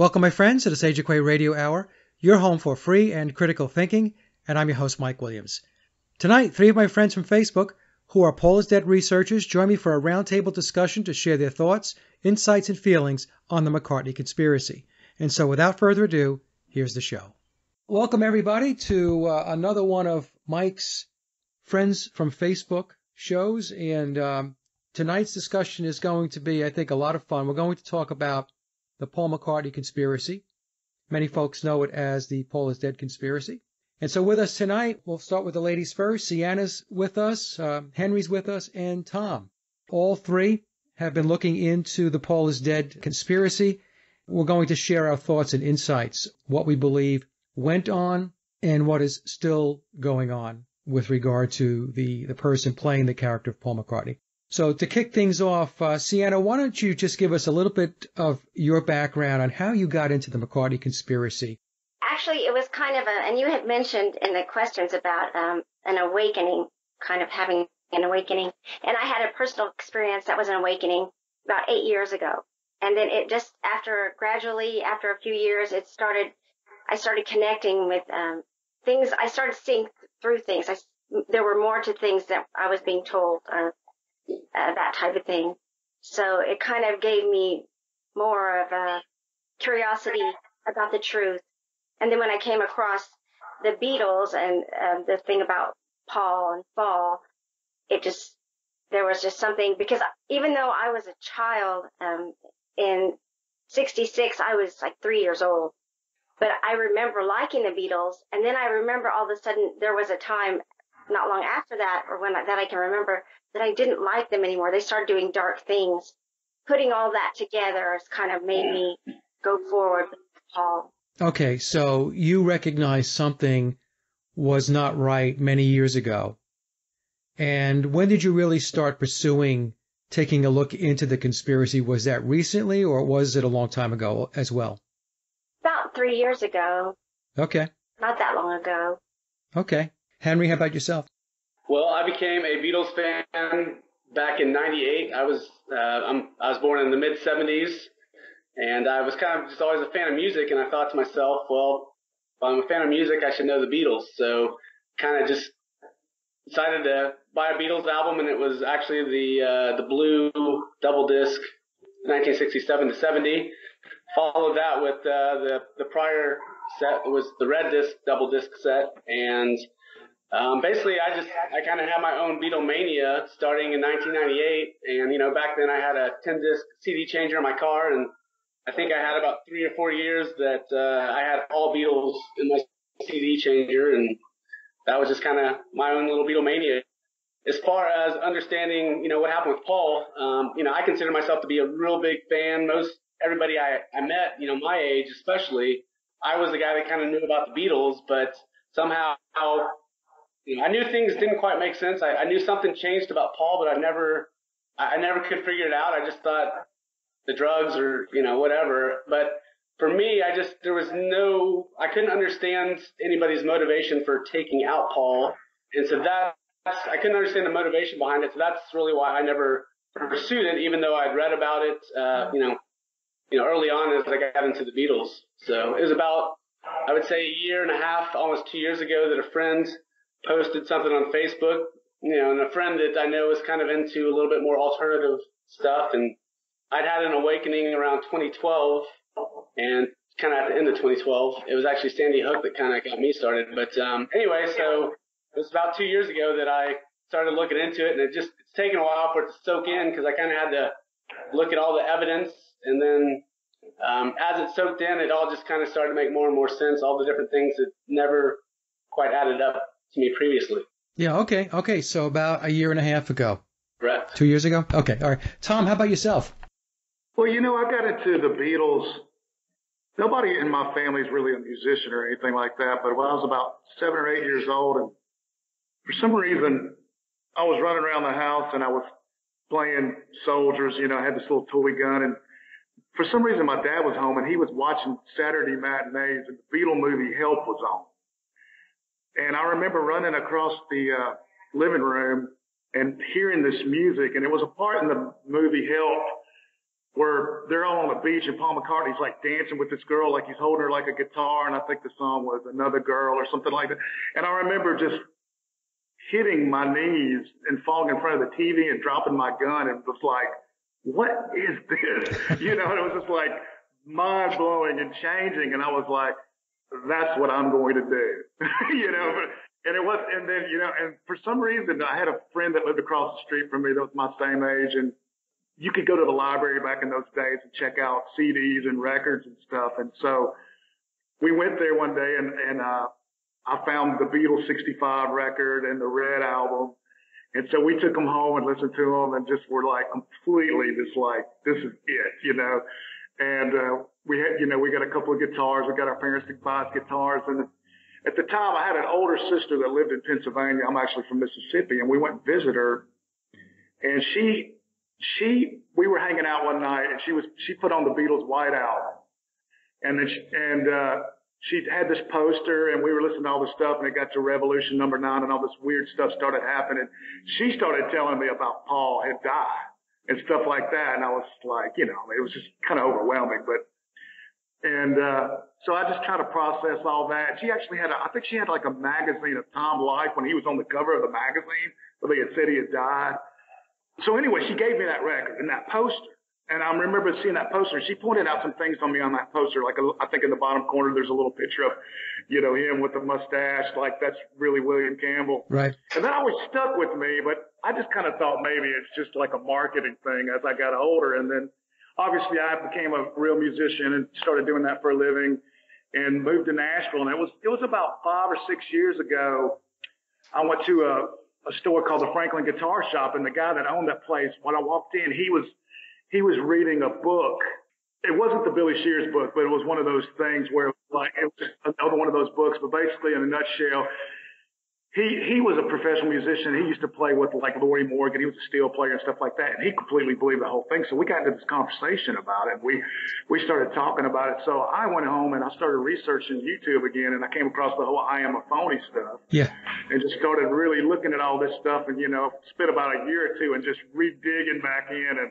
Welcome, my friends, to the Sage of Quay Radio Hour, your home for free and critical thinking, and I'm your host, Mike Williams. Tonight, three of my friends from Facebook, who are Paul is Dead researchers, join me for a roundtable discussion to share their thoughts, insights, and feelings on the McCartney conspiracy. And so, without further ado, here's the show. Welcome, everybody, to uh, another one of Mike's Friends from Facebook shows. And um, tonight's discussion is going to be, I think, a lot of fun. We're going to talk about the Paul McCartney conspiracy. Many folks know it as the Paul is Dead conspiracy. And so with us tonight, we'll start with the ladies first. Sienna's with us, uh, Henry's with us, and Tom. All three have been looking into the Paul is Dead conspiracy. We're going to share our thoughts and insights, what we believe went on and what is still going on with regard to the, the person playing the character of Paul McCartney. So to kick things off, uh, Sienna, why don't you just give us a little bit of your background on how you got into the McCartney conspiracy? Actually, it was kind of a, and you had mentioned in the questions about um, an awakening, kind of having an awakening, and I had a personal experience that was an awakening about eight years ago, and then it just after gradually after a few years, it started. I started connecting with um, things. I started seeing through things. I, there were more to things that I was being told. Uh, uh, that type of thing. So it kind of gave me more of a curiosity about the truth. And then when I came across the Beatles and um, the thing about Paul and Faul, it just there was just something because even though I was a child um, in '66, I was like three years old. But I remember liking the Beatles, and then I remember all of a sudden there was a time not long after that, or when I, that I can remember, that I didn't like them anymore. They started doing dark things. Putting all that together has kind of made me go forward with Paul. Okay, so you recognize something was not right many years ago. And when did you really start pursuing taking a look into the conspiracy? Was that recently or was it a long time ago as well? About three years ago. Okay. Not that long ago. Okay. Henry, how about yourself? Well, I became a Beatles fan back in '98. I was uh, I was born in the mid '70s, and I was kind of just always a fan of music. And I thought to myself, well, if I'm a fan of music, I should know the Beatles. So, kind of just decided to buy a Beatles album, and it was actually the uh, the blue double disc, 1967 to 70. Followed that with uh, the the prior set was the red disc double disc set, and um, basically, I just I kind of had my own Beatlemania starting in 1998, and you know back then I had a 10 disc CD changer in my car, and I think I had about three or four years that uh, I had all Beatles in my CD changer, and that was just kind of my own little Beatlemania. As far as understanding, you know, what happened with Paul, um, you know, I consider myself to be a real big fan. Most everybody I, I met, you know, my age especially, I was the guy that kind of knew about the Beatles, but somehow you know, I knew things didn't quite make sense. I, I knew something changed about Paul, but I never, I, I never could figure it out. I just thought the drugs or, you know, whatever. But for me, I just, there was no, I couldn't understand anybody's motivation for taking out Paul. And so that, I couldn't understand the motivation behind it. So that's really why I never pursued it, even though I'd read about it, uh, you know, you know, early on as I got into the Beatles. So it was about, I would say a year and a half, almost two years ago that a friend posted something on Facebook, you know, and a friend that I know is kind of into a little bit more alternative stuff. And I'd had an awakening around 2012 and kind of at the end of 2012. It was actually Sandy Hook that kind of got me started. But um, anyway, so it was about two years ago that I started looking into it, and it just it's taken a while for it to soak in because I kind of had to look at all the evidence, and then um, as it soaked in, it all just kind of started to make more and more sense. All the different things that never quite added up to me previously. Yeah. Okay. Okay. So about a year and a half ago. Right. Two years ago. Okay. All right. Tom, how about yourself? Well, you know, I got into the Beatles. Nobody in my family is really a musician or anything like that. But when I was about seven or eight years old, and for some reason, I was running around the house and I was playing soldiers. You know, I had this little toy gun, and for some reason, my dad was home and he was watching Saturday matinees, and the Beatle movie Help was on. And I remember running across the uh, living room and hearing this music. And it was a part in the movie Help where they're all on the beach and Paul McCartney's like dancing with this girl, like he's holding her like a guitar. And I think the song was Another Girl or something like that. And I remember just hitting my knees and falling in front of the TV and dropping my gun and was like, what is this? you know, and it was just like mind blowing and changing. And I was like, that's what I'm going to do, you know, and it was, and then, you know, and for some reason I had a friend that lived across the street from me that was my same age and you could go to the library back in those days and check out CDs and records and stuff. And so we went there one day and, and, uh, I found the Beatles 65 record and the Red album. And so we took them home and listened to them and just were like completely just like, this is it, you know? And, uh, we had, you know, we got a couple of guitars. We got our parents to buy us guitars. And at the time I had an older sister that lived in Pennsylvania. I'm actually from Mississippi and we went and visit her and she, she, we were hanging out one night and she was, she put on the Beatles White Album and then she, and, uh, she had this poster and we were listening to all this stuff and it got to revolution number nine and all this weird stuff started happening. She started telling me about Paul had died and stuff like that. And I was like, you know, it was just kind of overwhelming, but, and, uh, so I just kind of processed all that. She actually had a, I think she had like a magazine of Tom Life when he was on the cover of the magazine where they had said he had died. So anyway, she gave me that record and that poster. And I remember seeing that poster. She pointed out some things on me on that poster. Like a, I think in the bottom corner, there's a little picture of, you know, him with the mustache. Like that's really William Campbell. Right. And that always stuck with me. But I just kind of thought maybe it's just like a marketing thing as I got older. And then obviously I became a real musician and started doing that for a living and moved to Nashville. And it was, it was about five or six years ago. I went to a, a store called the Franklin Guitar Shop and the guy that owned that place, when I walked in, he was, he was reading a book. It wasn't the Billy Shears book, but it was one of those things where like it was another one of those books. But basically, in a nutshell, he he was a professional musician. He used to play with like Lorrie Morgan. He was a steel player and stuff like that. And he completely believed the whole thing. So we got into this conversation about it. We we started talking about it. So I went home and I started researching YouTube again, and I came across the whole I am a phony stuff. Yeah. And just started really looking at all this stuff, and you know, spent about a year or two and just re-digging back in and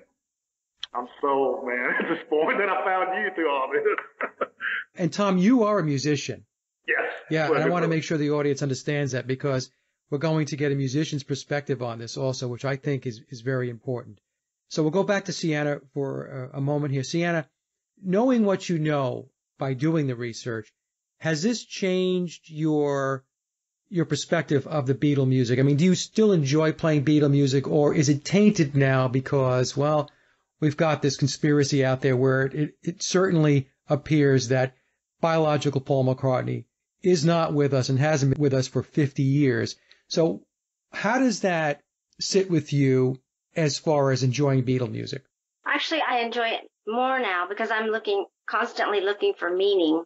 I'm sold, man. At this point, then I found you through all this. and Tom, you are a musician. Yes. Yeah, and I want to make sure the audience understands that because we're going to get a musician's perspective on this also, which I think is, is very important. So we'll go back to Sienna for a, a moment here. Sienna, knowing what you know by doing the research, has this changed your your perspective of the Beatle music? I mean, do you still enjoy playing Beatle music, or is it tainted now because, well, we've got this conspiracy out there where it, it certainly appears that biological Paul McCartney is not with us and hasn't been with us for 50 years. So how does that sit with you as far as enjoying Beatle music? Actually, I enjoy it more now because I'm looking constantly looking for meaning.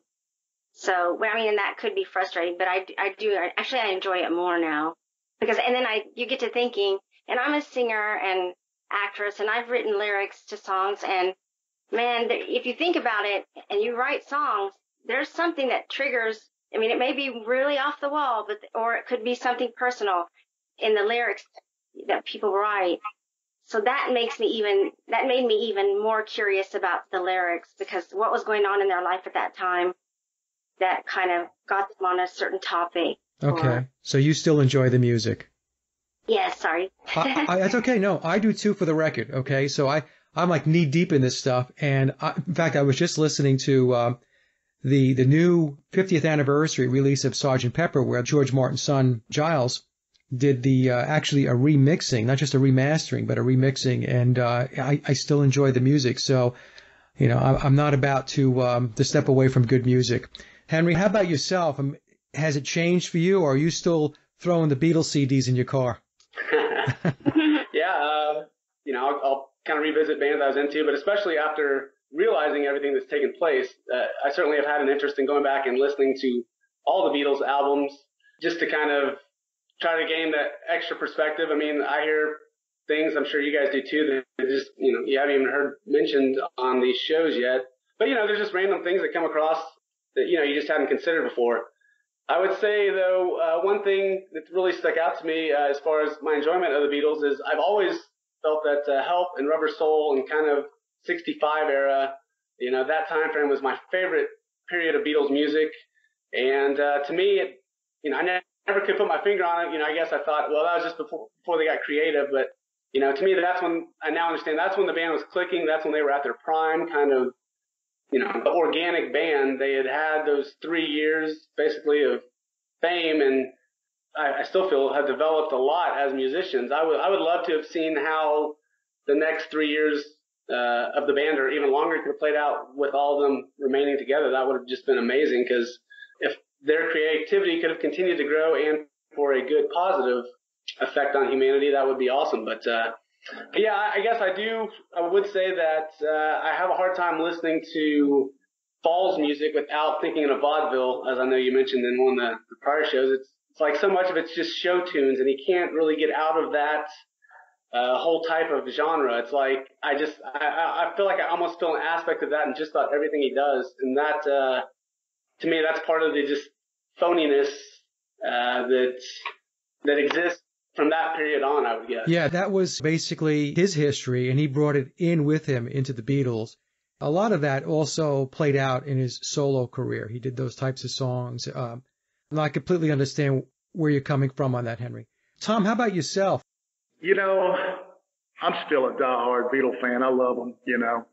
So, I mean, and that could be frustrating, but I, I do, actually, I enjoy it more now because, and then I, you get to thinking, and I'm a singer and actress and I've written lyrics to songs and man, if you think about it and you write songs, there's something that triggers, I mean, it may be really off the wall, but, or it could be something personal in the lyrics that people write. So that makes me even, that made me even more curious about the lyrics because what was going on in their life at that time that kind of got them on a certain topic. Okay. Or, so you still enjoy the music? Yeah, sorry. I, I, that's okay. No, I do too for the record. Okay. So I, I'm like knee deep in this stuff. And I, in fact, I was just listening to, uh, the, the new 50th anniversary release of Sergeant Pepper where George Martin's son, Giles, did the, uh, actually a remixing, not just a remastering, but a remixing. And, uh, I, I still enjoy the music. So, you know, I, I'm not about to, um, to step away from good music. Henry, how about yourself? Um, has it changed for you or are you still throwing the Beatles CDs in your car? yeah, uh, you know, I'll, I'll, kind of revisit bands I was into, but especially after realizing everything that's taken place, uh, I certainly have had an interest in going back and listening to all the Beatles albums just to kind of try to gain that extra perspective. I mean, I hear things, I'm sure you guys do too, that just, you know, you haven't even heard mentioned on these shows yet. But, you know, there's just random things that come across that, you know, you just hadn't considered before. I would say, though, uh, one thing that really stuck out to me uh, as far as my enjoyment of the Beatles is I've always felt that uh, Help and Rubber Soul and kind of '65 era. You know, that time frame was my favorite period of Beatles music, and uh, to me, it, you know, I never could put my finger on it. You know, I guess I thought, well, that was just before before they got creative, but you know, to me, that's when I now understand that's when the band was clicking. That's when they were at their prime, kind of, you know, the organic band. They had had those three years basically of fame, and I, I still feel have developed a lot as musicians. I would I would love to have seen how the next three years uh, of the band or even longer could have played out with all of them remaining together. That would have just been amazing because if their creativity could have continued to grow and for a good positive effect on humanity, that would be awesome. But, uh, yeah, I guess I do. I would say that uh, I have a hard time listening to Faul's music without thinking of vaudeville, as I know you mentioned in one of the, the prior shows. It's it's like so much of it's just show tunes, and he can't really get out of that uh, whole type of genre. It's like I just I, I feel like I almost feel an aspect of that in just about everything he does, and that uh, to me that's part of the just phoniness uh, that that exists from that period on, I would guess. Yeah, that was basically his history, and he brought it in with him into the Beatles. A lot of that also played out in his solo career. He did those types of songs. Um, I completely understand where you're coming from on that, Henry. Tom, how about yourself? You know, I'm still a diehard Beatle fan. I love them. You know,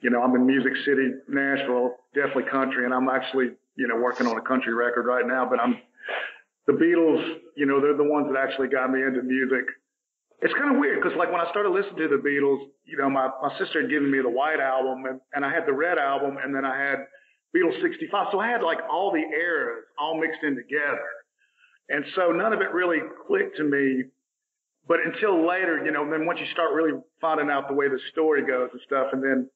you know, I'm in Music City, Nashville, definitely country, and I'm actually, you know, working on a country record right now. But I'm the Beatles, you know, they're the ones that actually got me into music. It's kind of weird because like when I started listening to the Beatles, you know, my, my sister had given me the White Album and, and I had the Red Album and then I had Beatles 65. So I had like all the eras all mixed in together. And so none of it really clicked to me. But until later, you know, then once you start really finding out the way the story goes and stuff, and then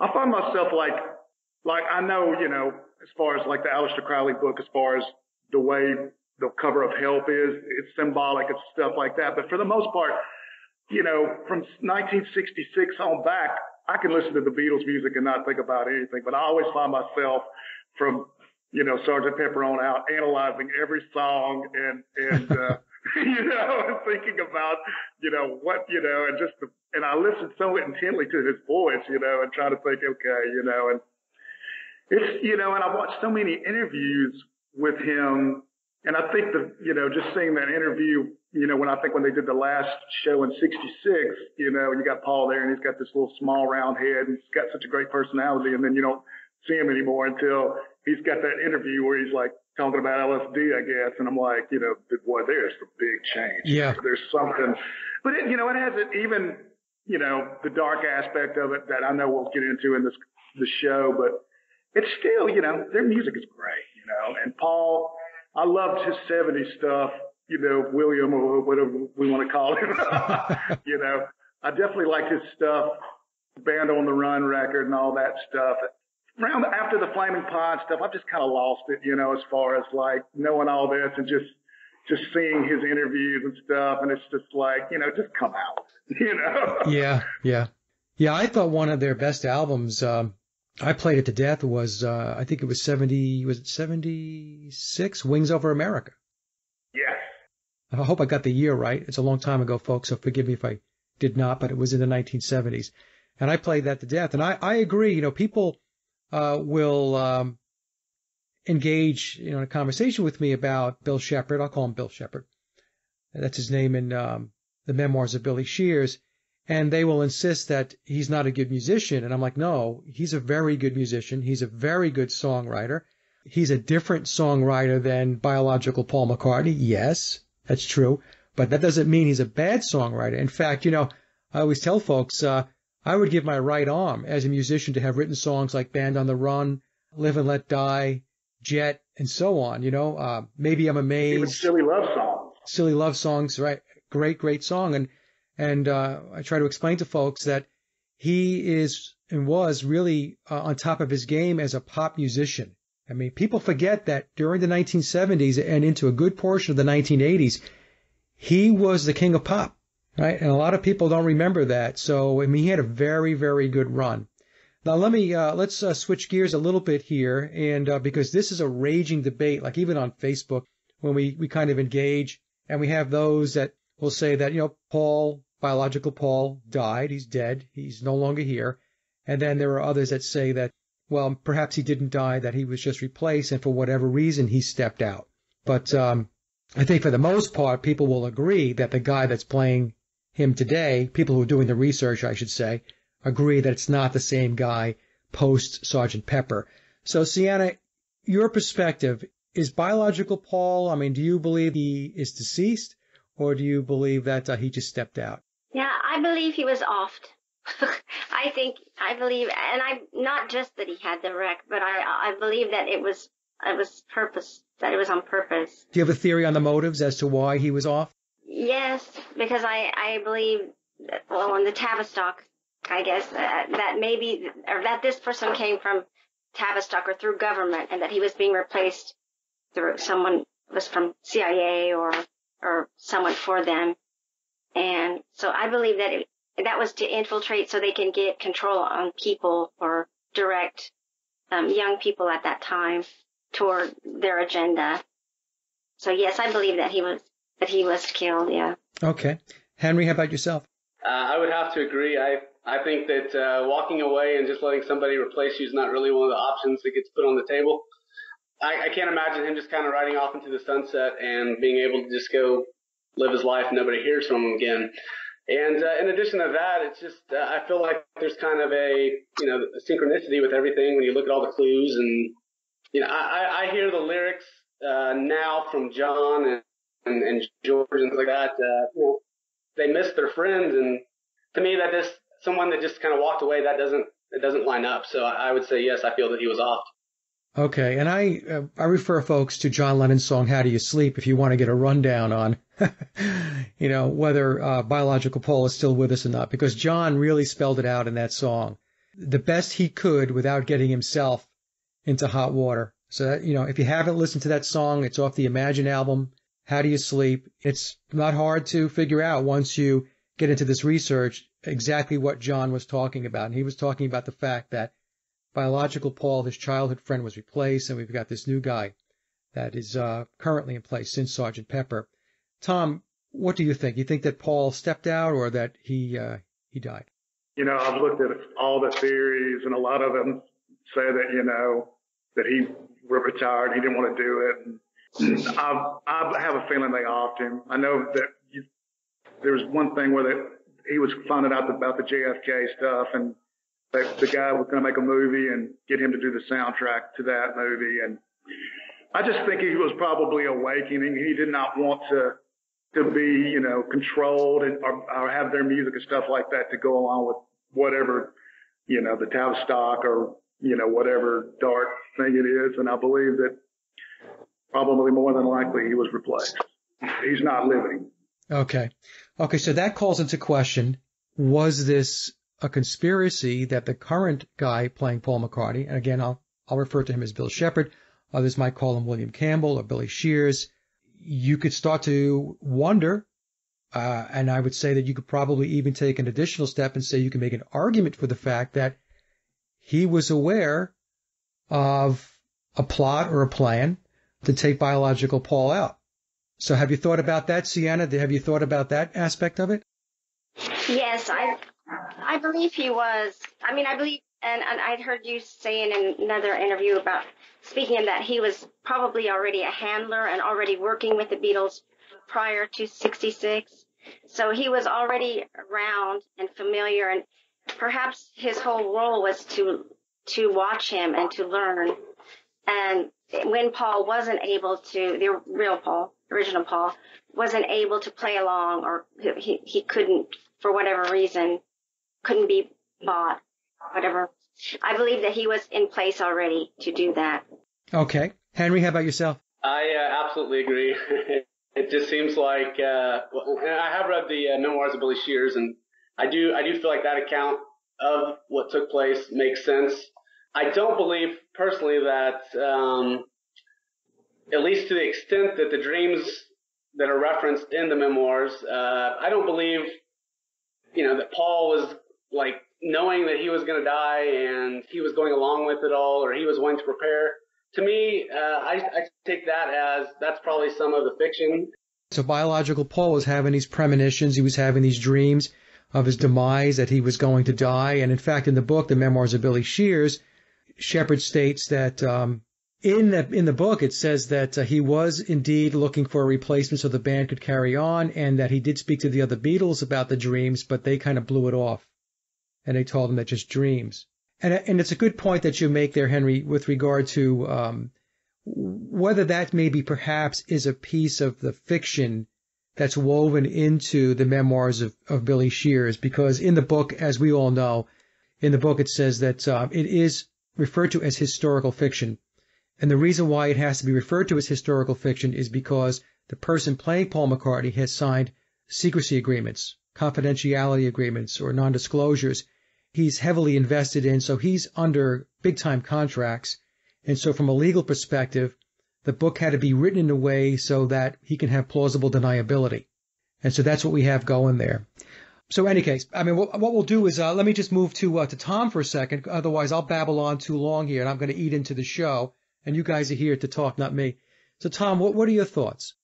I find myself like, like I know, you know, as far as like the Aleister Crowley book, as far as the way the cover of Help is. It's symbolic. It's stuff like that. But for the most part, you know, from 1966 on back, I can listen to the Beatles music and not think about anything. But I always find myself from, you know, Sergeant Pepper on out analyzing every song and, and, uh, you know, thinking about, you know, what, you know, and just, the, and I listen so intently to his voice, you know, and try to think, okay, you know, and it's, you know, and I've watched so many interviews with him and I think the, you know, just seeing that interview, you know, when I think when they did the last show in 66, you know, you got Paul there and he's got this little small round head and he's got such a great personality. And then you don't see him anymore until he's got that interview where he's like talking about LSD, I guess. And I'm like, you know, boy, there's a big change. Yeah. There's something, but it, you know, it has it even, you know, the dark aspect of it that I know we'll get into in this, the show, but it's still, you know, their music is great, you know, and Paul, I loved his 70s stuff, you know, William or whatever we want to call him. you know, I definitely liked his stuff, Band on the Run record and all that stuff. Around after the Flaming Pie stuff, I've just kind of lost it, you know, as far as like knowing all this and just just seeing his interviews and stuff, and it's just like, you know, just come out, you know. yeah, yeah, yeah. I thought one of their best albums. Um, I played it to death was uh, I think it was seventy was it seventy six Wings Over America. Yes. I hope I got the year right. It's a long time ago, folks, so forgive me if I did not, but it was in the 1970s, and I played that to death. And I I agree. You know, people uh, will um, engage you know in a conversation with me about Bill Shepherd. I'll call him Bill Shepherd. That's his name in um, the memoirs of Billy Shears and they will insist that he's not a good musician. And I'm like, no, he's a very good musician. He's a very good songwriter. He's a different songwriter than biological Paul McCartney. Yes, that's true. But that doesn't mean he's a bad songwriter. In fact, you know, I always tell folks, uh, I would give my right arm as a musician to have written songs like Band on the Run, Live and Let Die, Jet, and so on. You know, uh, maybe I'm amazed. Even silly love songs. Silly love songs, right? Great, great song. And and uh, I try to explain to folks that he is and was really uh, on top of his game as a pop musician. I mean, people forget that during the 1970s and into a good portion of the 1980s, he was the king of pop, right? And a lot of people don't remember that. So, I mean, he had a very, very good run. Now, let me uh, let's uh, switch gears a little bit here, and uh, because this is a raging debate, like even on Facebook, when we we kind of engage, and we have those that will say that you know Paul biological Paul died. He's dead. He's no longer here. And then there are others that say that, well, perhaps he didn't die, that he was just replaced, and for whatever reason, he stepped out. But um, I think for the most part, people will agree that the guy that's playing him today, people who are doing the research, I should say, agree that it's not the same guy post Sergeant Pepper. So, Sienna, your perspective is biological Paul. I mean, do you believe he is deceased, or do you believe that uh, he just stepped out? Yeah, I believe he was offed. I think I believe, and I not just that he had the wreck, but I I believe that it was it was purpose that it was on purpose. Do you have a theory on the motives as to why he was off? Yes, because I I believe that, well in the Tavistock, I guess uh, that maybe or that this person came from Tavistock or through government, and that he was being replaced through someone was from CIA or or someone for them, and so I believe that it, that was to infiltrate so they can get control on people or direct um, young people at that time toward their agenda. So yes, I believe that he was that he was killed. Yeah. Okay, Henry, how about yourself? Uh, I would have to agree. I I think that uh, walking away and just letting somebody replace you is not really one of the options that gets put on the table. I, I can't imagine him just kind of riding off into the sunset and being able to just go live his life nobody hears from him again. And uh, in addition to that, it's just uh, I feel like there's kind of a you know a synchronicity with everything when you look at all the clues and you know I, I hear the lyrics uh, now from John and, and, and George and things like that. Uh, you know, they miss their friends, and to me that just someone that just kind of walked away that doesn't it doesn't line up. So I would say yes, I feel that he was off. Okay, and I uh, I refer folks to John Lennon's song "How Do You Sleep" if you want to get a rundown on, you know, whether uh, biological Paul is still with us or not, because John really spelled it out in that song, the best he could without getting himself into hot water. So that, you know, if you haven't listened to that song, it's off the Imagine album. How do you sleep? It's not hard to figure out once you get into this research exactly what John was talking about. And he was talking about the fact that biological Paul, his childhood friend, was replaced, and we've got this new guy that is uh, currently in place since Sergeant Pepper. Tom, what do you think? You think that Paul stepped out or that he uh, he died? You know, I've looked at all the theories, and a lot of them say that you know that he retired, he didn't want to do it. And I, I have a feeling they offed him. I know that you, there was one thing where they, he was finding out about the JFK stuff, and the, the guy was going to make a movie and get him to do the soundtrack to that movie. And I just think he was probably awakening. He did not want to to be, you know, controlled and or, or have their music and stuff like that to go along with whatever, you know, the Tavistock or you know whatever dark thing it is. And I believe that probably more than likely he was replaced. He's not living. Okay. Okay. So that calls into question: Was this a conspiracy that the current guy playing Paul McCartney, and again, I'll, I'll refer to him as Bill Shepherd, others might call him William Campbell or Billy Shears, you could start to wonder, uh, and I would say that you could probably even take an additional step and say you can make an argument for the fact that he was aware of a plot or a plan to take biological Paul out. So have you thought about that, Sienna? Have you thought about that aspect of it? Yes, I I believe he was. I mean, I believe, and, and I'd heard you say in another interview about speaking that he was probably already a handler and already working with the Beatles prior to 66. So he was already around and familiar and perhaps his whole role was to to watch him and to learn. And when Paul wasn't able to, the real Paul, original Paul, wasn't able to play along or he, he couldn't, for whatever reason, couldn't be bought, whatever. I believe that he was in place already to do that. Okay. Henry, how about yourself? I uh, absolutely agree. it just seems like, uh, well, I have read the uh, memoirs of Billy Shears, and I do, I do feel like that account of what took place makes sense. I don't believe personally that, um, at least to the extent that the dreams that are referenced in the memoirs, uh, I don't believe, you know, that Paul was like knowing that he was going to die and he was going along with it all or he was wanting to prepare. To me, uh, I, I take that as that's probably some of the fiction. So biological Paul was having these premonitions. He was having these dreams. of his demise, that he was going to die. And in fact, in the book, The Memoirs of Billy Shears, Shepherd states that um, in the in the book it says that uh, he was indeed looking for a replacement so the band could carry on, and that he did speak to the other Beatles about the dreams, but they kind of blew it off, and they told him that just dreams. And and it's a good point that you make there, Henry, with regard to um, whether that maybe perhaps is a piece of the fiction that's woven into the memoirs of, of Billy Shears, because in the book, as we all know, in the book it says that uh, it is referred to as historical fiction. And the reason why it has to be referred to as historical fiction is because the person playing Paul McCartney has signed secrecy agreements, confidentiality agreements, or non-disclosures. He's heavily invested in, so he's under big time contracts. And so from a legal perspective, the book had to be written in a way so that he can have plausible deniability. And so that's what we have going there. So, any case, I mean, what, what we'll do is uh, let me just move to uh, to Tom for a second. Otherwise, I'll babble on too long here, and I'm going to eat into the show. And you guys are here to talk, not me. So, Tom, what what are your thoughts?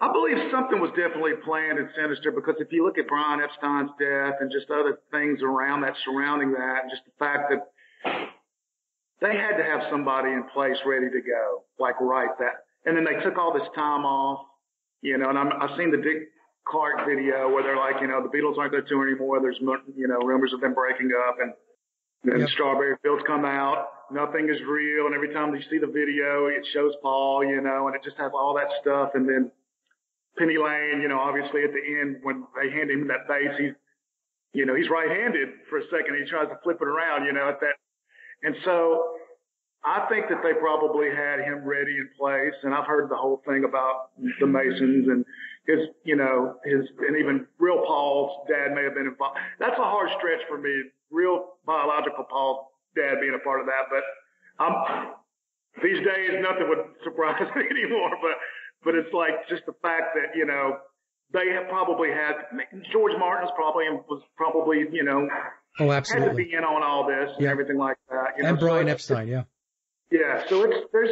I believe something was definitely planned and sinister because if you look at Brian Epstein's death and just other things around that, surrounding that, and just the fact that they had to have somebody in place ready to go, like right that. And then they took all this time off, you know, and I'm, I've seen the Dick Clark video where they're like, you know, the Beatles aren't going to tour anymore. There's, you know, rumors of them breaking up and then yep. Strawberry Fields come out. Nothing is real. And every time you see the video, it shows Paul, you know, and it just has all that stuff. And then Penny Lane, you know, obviously at the end when they hand him that bass, he's, you know, he's right-handed for a second. He tries to flip it around, you know, at that. And so I think that they probably had him ready in place. And I've heard the whole thing about the Masons and his, you know, his, and even real Paul's dad may have been involved. That's a hard stretch for me. Real biological Paul's dad being a part of that. But I'm, these days, nothing would surprise me anymore. But, but it's like just the fact that, you know, they have probably had George Martin's probably was probably, you know, Oh, absolutely. Had to be in on all this and everything like that. You and know? Brian so Epstein, yeah. Yeah, so it's there's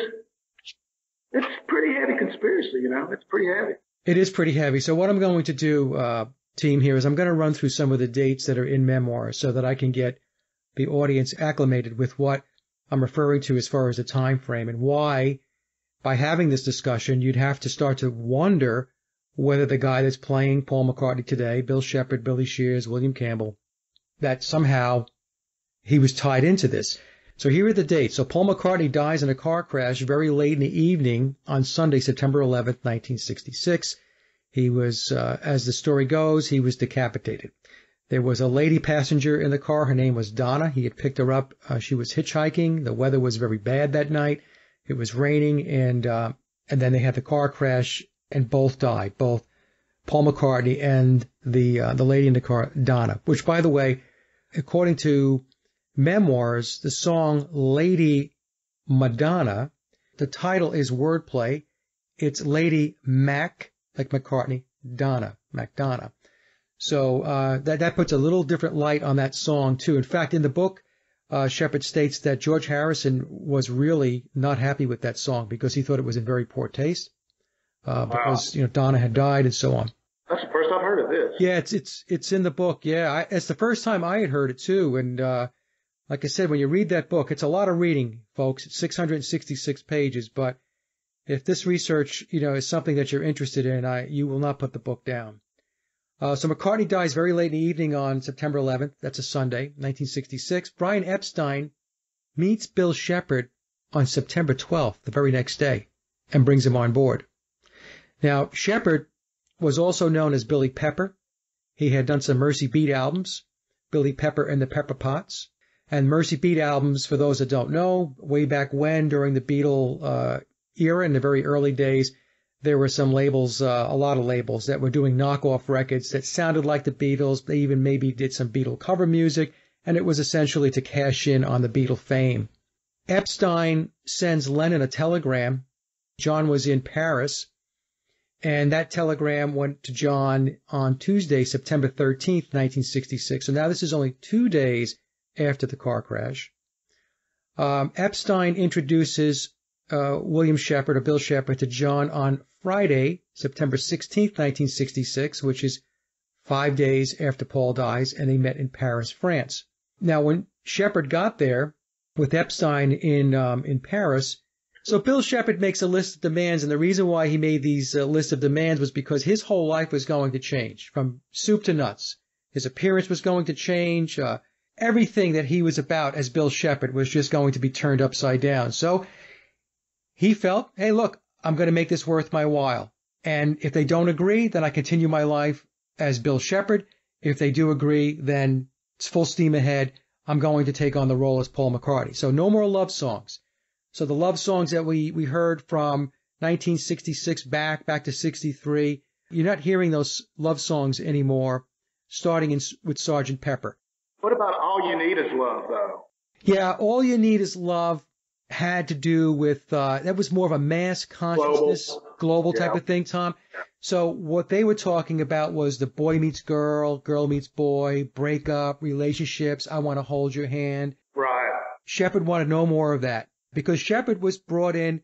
it's pretty heavy conspiracy, you know. It's pretty heavy. It is pretty heavy. So what I'm going to do, uh, team, here is I'm going to run through some of the dates that are in memoirs so that I can get the audience acclimated with what I'm referring to as far as the time frame and why by having this discussion you'd have to start to wonder whether the guy that's playing Paul McCartney today, Bill Shepherd, Billy Shears, William Campbell, that somehow he was tied into this. So here are the dates. So Paul McCartney dies in a car crash very late in the evening on Sunday, September 11th, 1966. He was, uh, as the story goes, he was decapitated. There was a lady passenger in the car. Her name was Donna. He had picked her up. Uh, she was hitchhiking. The weather was very bad that night. It was raining, and uh, and then they had the car crash, and both died. Both Paul McCartney and the uh, the lady in the car, Donna. Which, by the way, according to memoirs, the song Lady Madonna, the title is wordplay. It's Lady Mac, like McCartney, Donna, MacDonna. So uh, that that puts a little different light on that song too. In fact, in the book, uh, Shepherd states that George Harrison was really not happy with that song because he thought it was in very poor taste. Uh, wow. because you know Donna had died and so on. That's the first I've heard of this. Yeah, it's it's it's in the book. Yeah, I, it's the first time I had heard it too, and uh, like I said, when you read that book, it's a lot of reading, folks. It's 666 pages, but if this research, you know, is something that you're interested in, I, you will not put the book down. Uh, so McCartney dies very late in the evening on September 11th. That's a Sunday, 1966. Brian Epstein meets Bill Shepherd on September 12th, the very next day, and brings him on board. Now, Shepherd was also known as Billy Pepper. He had done some Mersey Beat albums, Billy Pepper and the Pepper Pots. And Mersey Beat albums, for those that don't know, way back when, during the Beatle uh, era, in the very early days, there were some labels, uh, a lot of labels that were doing knockoff records that sounded like the Beatles. They even maybe did some Beatle cover music, and it was essentially to cash in on the Beatle fame. Epstein sends Lennon a telegram. John was in Paris, and that telegram went to John on Tuesday, September 13th, 1966. So now this is only two days after the car crash. Um, Epstein introduces uh, William Shepherd or Bill Shepherd to John on Friday, September 16th, 1966, which is five days after Paul dies, and they met in Paris, France. Now, when Shepherd got there with Epstein in um, in Paris, so Bill Shepherd makes a list of demands, and the reason why he made these uh, list of demands was because his whole life was going to change from soup to nuts. His appearance was going to change. Uh, everything that he was about as Bill Shepherd was just going to be turned upside down. So he felt, hey, look, I'm going to make this worth my while. And if they don't agree, then I continue my life as Bill Shepherd. If they do agree, then it's full steam ahead. I'm going to take on the role as Paul McCartney. So no more love songs. So the love songs that we, we heard from 1966 back, back to 63, you're not hearing those love songs anymore, starting in, with Sergeant Pepper. What about All You Need Is Love, though? Yeah, All You Need Is Love had to do with uh, that was more of a mass consciousness, global, global type yeah. of thing, Tom. Yeah. So what they were talking about was the boy meets girl, girl meets boy, breakup, relationships. I want to hold your hand. Right. Shepherd wanted no more of that because Shepherd was brought in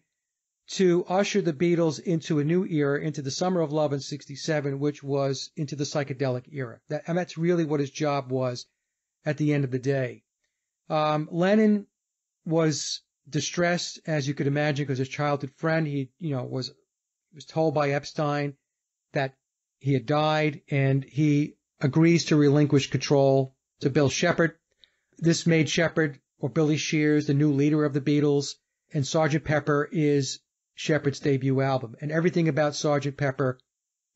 to usher the Beatles into a new era, into the summer of love in '67, which was into the psychedelic era. That, and that's really what his job was at the end of the day. Um, Lennon was distressed, as you could imagine, because his childhood friend, he, you know, was was told by Epstein that he had died, and he agrees to relinquish control to Bill Shepherd. This made Shepherd or Billy Shears the new leader of the Beatles, and Sergeant Pepper is Shepherd's debut album. And everything about Sergeant Pepper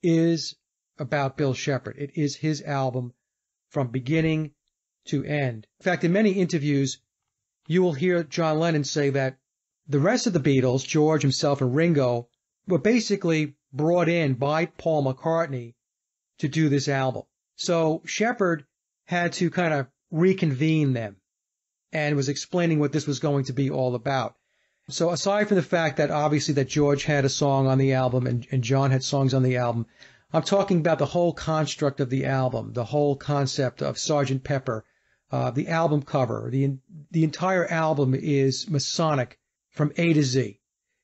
is about Bill Shepherd. It is his album from beginning to end. In fact, in many interviews, you will hear John Lennon say that the rest of the Beatles, George himself and Ringo, were basically brought in by Paul McCartney to do this album. So Shepherd had to kind of reconvene them and was explaining what this was going to be all about. So aside from the fact that obviously that George had a song on the album and, and John had songs on the album, I'm talking about the whole construct of the album, the whole concept of Sergeant Pepper, uh, the album cover, the the entire album is Masonic from A to Z.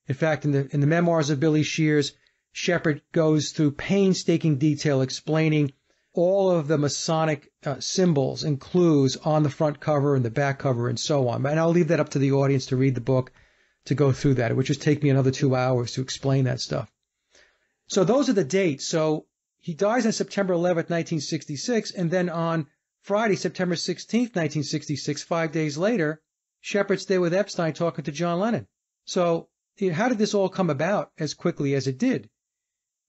In fact, in the in the memoirs of Billy Shears, Shepherd goes through painstaking detail explaining all of the Masonic uh, symbols and clues on the front cover and the back cover and so on. And I'll leave that up to the audience to read the book to go through that. It would just take me another two hours to explain that stuff. So those are the dates. So he dies on September 11th, 1966, and then on Friday, September 16th, 1966, five days later, Shepherd's there with Epstein talking to John Lennon. So how did this all come about as quickly as it did?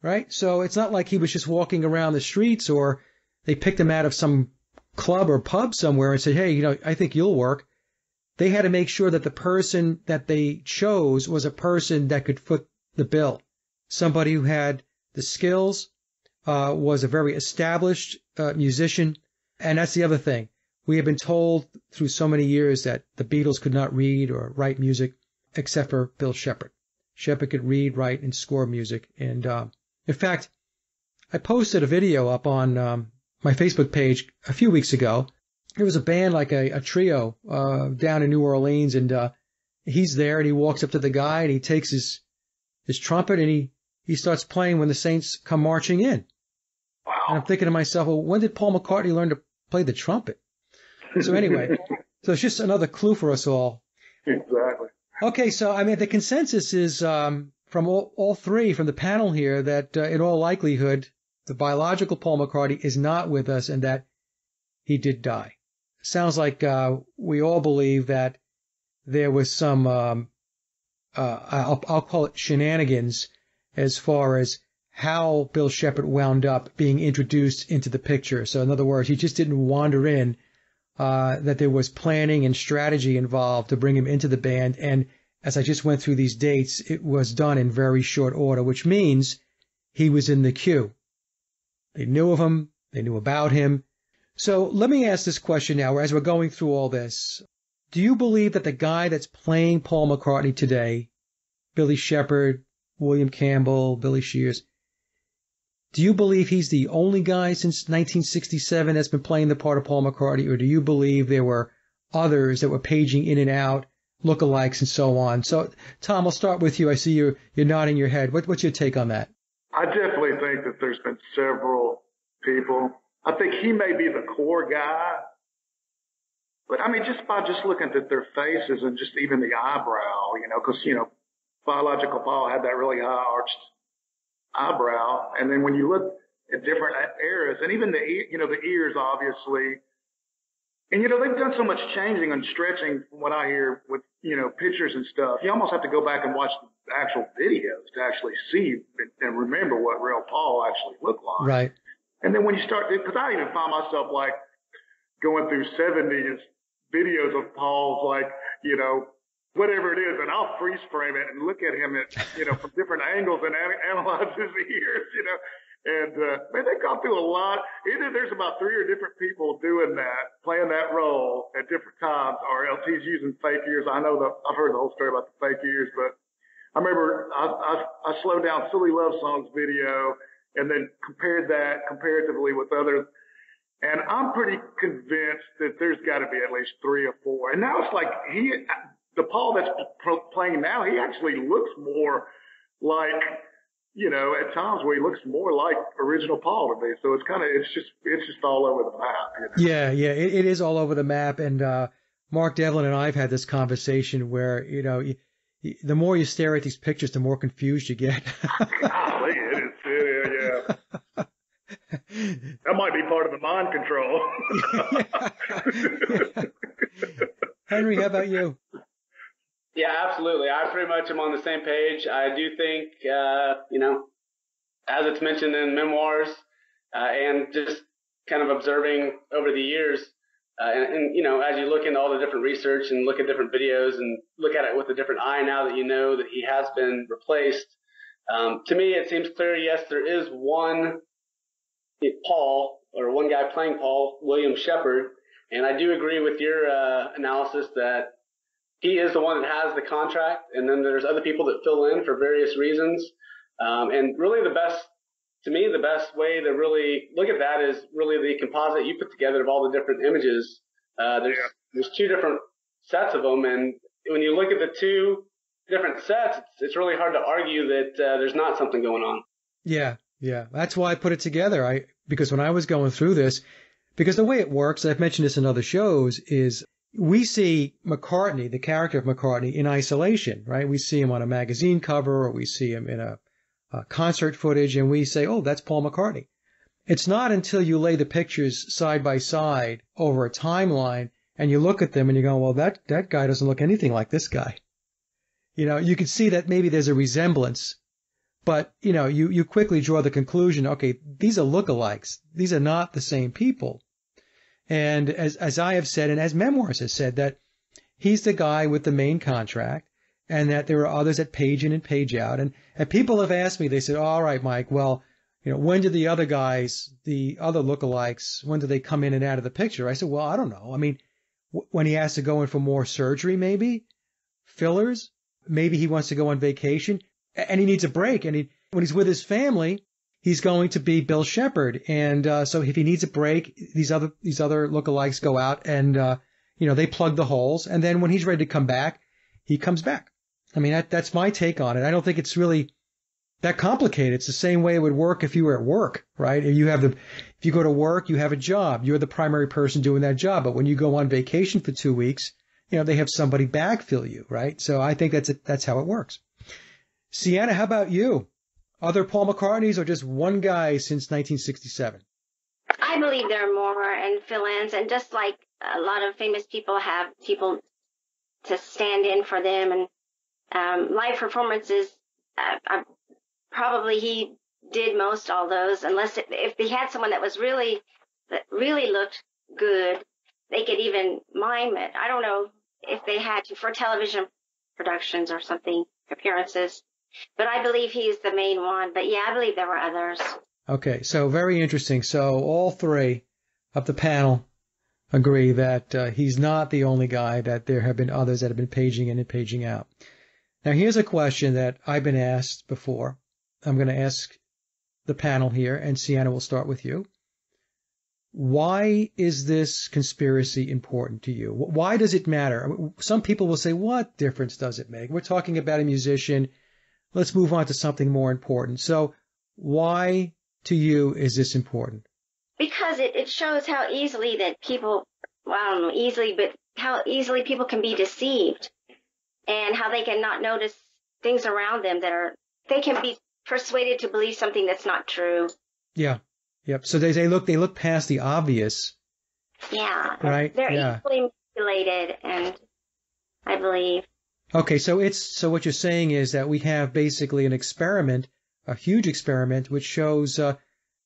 Right? So it's not like he was just walking around the streets or they picked him out of some club or pub somewhere and said, hey, you know, I think you'll work. They had to make sure that the person that they chose was a person that could foot the bill. Somebody who had the skills, uh, was a very established uh, musician, and that's the other thing. We have been told through so many years that the Beatles could not read or write music except for Bill Shepherd. Shepherd could read, write, and score music. And uh, in fact, I posted a video up on um, my Facebook page a few weeks ago. There was a band like a, a trio uh, down in New Orleans, and uh, he's there, and he walks up to the guy, and he takes his his trumpet, and he he starts playing when the Saints come marching in. Wow. And I'm thinking to myself, well, when did Paul McCartney learn to play the trumpet. So anyway, so it's just another clue for us all. Exactly. Okay, so I mean the consensus is um, from all, all, three from the panel here that uh, in all likelihood the biological Paul McCartney is not with us and that he did die. Sounds like uh, we all believe that there was some um, uh, I'll, I'll call it shenanigans as far as how Bill Shepherd wound up being introduced into the picture. So in other words, he just didn't wander in. Uh, that there was planning and strategy involved to bring him into the band. And as I just went through these dates, it was done in very short order, which means he was in the queue. They knew of him. They knew about him. So let me ask this question now, as we're going through all this. Do you believe that the guy that's playing Paul McCartney today, Billy Shepherd, William Campbell, Billy Shears, do you believe he's the only guy since 1967 that's been playing the part of Paul McCartney, or do you believe there were others that were paging in and out, lookalikes and so on? So, Tom, I'll start with you. I see you you're nodding your head. What, what's your take on that? I definitely think that there's been several people. I think he may be the core guy. But I mean, just by just looking at their faces and just even the eyebrow, you know, cause, you know, biological Paul had that really high arched eyebrow. And then when you look at different eras and even the, you know, the ears, obviously, and you know, they've done so much changing and stretching from what I hear with, you know, pictures and stuff. You almost have to go back and watch the actual videos to actually see and remember what real Paul actually looked like. Right. And then when you start, because I even find myself like going through 70s videos of Paul's, like, you know, whatever it is, and I'll freeze frame it and look at him at, you know, from different angles and analyze his ears, you know. And, uh, man, they've gone through a lot. Either there's about three or different people doing that, playing that role at different times, or he's using fake ears. I know the, I've heard the whole story about the fake ears, but I remember I, I, I slowed down Silly Love Songs video and then compared that comparatively with others. And I'm pretty convinced that there's got to be at least three or four. And now it's like he, the Paul that's playing now, he actually looks more like, you know, at times where he looks more like original Paul to me. So it's kind of, it's just, it's just all over the map. You know? Yeah, yeah, it, it is all over the map. And uh, Mark Devlin and I have had this conversation where, you know, the more you stare at these pictures, the more confused you get. Golly, it is that might be part of the mind control. Henry, how about you? Yeah, absolutely. I pretty much am on the same page. I do think, uh, you know, as it's mentioned in memoirs, uh, and just kind of observing over the years, uh, and, and, you know, as you look into all the different research and look at different videos and look at it with a different eye now that you know that he has been replaced, um, to me, it seems clear, yes, there is one Paul or one guy playing Paul, William Shepherd. And I do agree with your uh, analysis that he is the one that has the contract. And then there's other people that fill in for various reasons. Um, and really the best, to me, the best way to really look at that is really the composite you put together of all the different images. Uh, there's, yeah. there's two different sets of them. And when you look at the two different sets, it's, it's really hard to argue that uh, there's not something going on. Yeah, yeah. That's why I put it together. I because when I was going through this, because the way it works, I've mentioned this in other shows, is we see McCartney, the character of McCartney, in isolation, right? We see him on a magazine cover or we see him in a, a concert footage and we say, oh, that's Paul McCartney. It's not until you lay the pictures side by side over a timeline and you look at them and you go, well, that, that guy doesn't look anything like this guy. You know, you can see that maybe there's a resemblance, but you know, you, you quickly draw the conclusion, okay, these are lookalikes. These are not the same people. And as, as I have said, and as Memoirs has said, that he's the guy with the main contract and that there are others that page in and page out. And, and people have asked me, they said, all right, Mike, well, you know, when did the other guys, the other lookalikes, when do they come in and out of the picture? I said, well, I don't know. I mean, w- when he has to go in for more surgery, maybe fillers, maybe he wants to go on vacation and he needs a break. And he, when he's with his family, he's going to be Bill Shepherd. And uh, so if he needs a break, these other these other lookalikes go out and uh, you know they plug the holes. And then when he's ready to come back, he comes back. I mean that that's my take on it. I don't think it's really that complicated. It's the same way it would work if you were at work, right? If you have the if you go to work, you have a job. You're the primary person doing that job. But when you go on vacation for two weeks, you know, they have somebody backfill you, right? So I think that's a, that's how it works. Sienna, how about you? Other Paul McCartneys or just one guy since 1967? I believe there are more and fill-ins, and just like a lot of famous people have people to stand in for them, and um, live performances. Uh, uh, probably he did most all those, unless it, if he had someone that was really that really looked good, they could even mime it. I don't know if they had to for television productions or something appearances. But I believe he's the main one. But yeah, I believe there were others. Okay, so very interesting. So all three of the panel agree that uh, he's not the only guy, that there have been others that have been paging in and paging out. Now, here's a question that I've been asked before. I'm going to ask the panel here, and Sienna will start with you. Why is this conspiracy important to you? Why does it matter? Some people will say, what difference does it make? We're talking about a musician let's move on to something more important. So why to you is this important? because it, it shows how easily that people, well, I don't know, easily, but how easily people can be deceived and how they can not notice things around them that are, they can be persuaded to believe something that's not true. Yeah. Yep. So they, they look, they look past the obvious. Yeah. Right. They're yeah. easily manipulated and I believe. Okay. So it's, so what you're saying is that we have basically an experiment, a huge experiment, which shows, uh,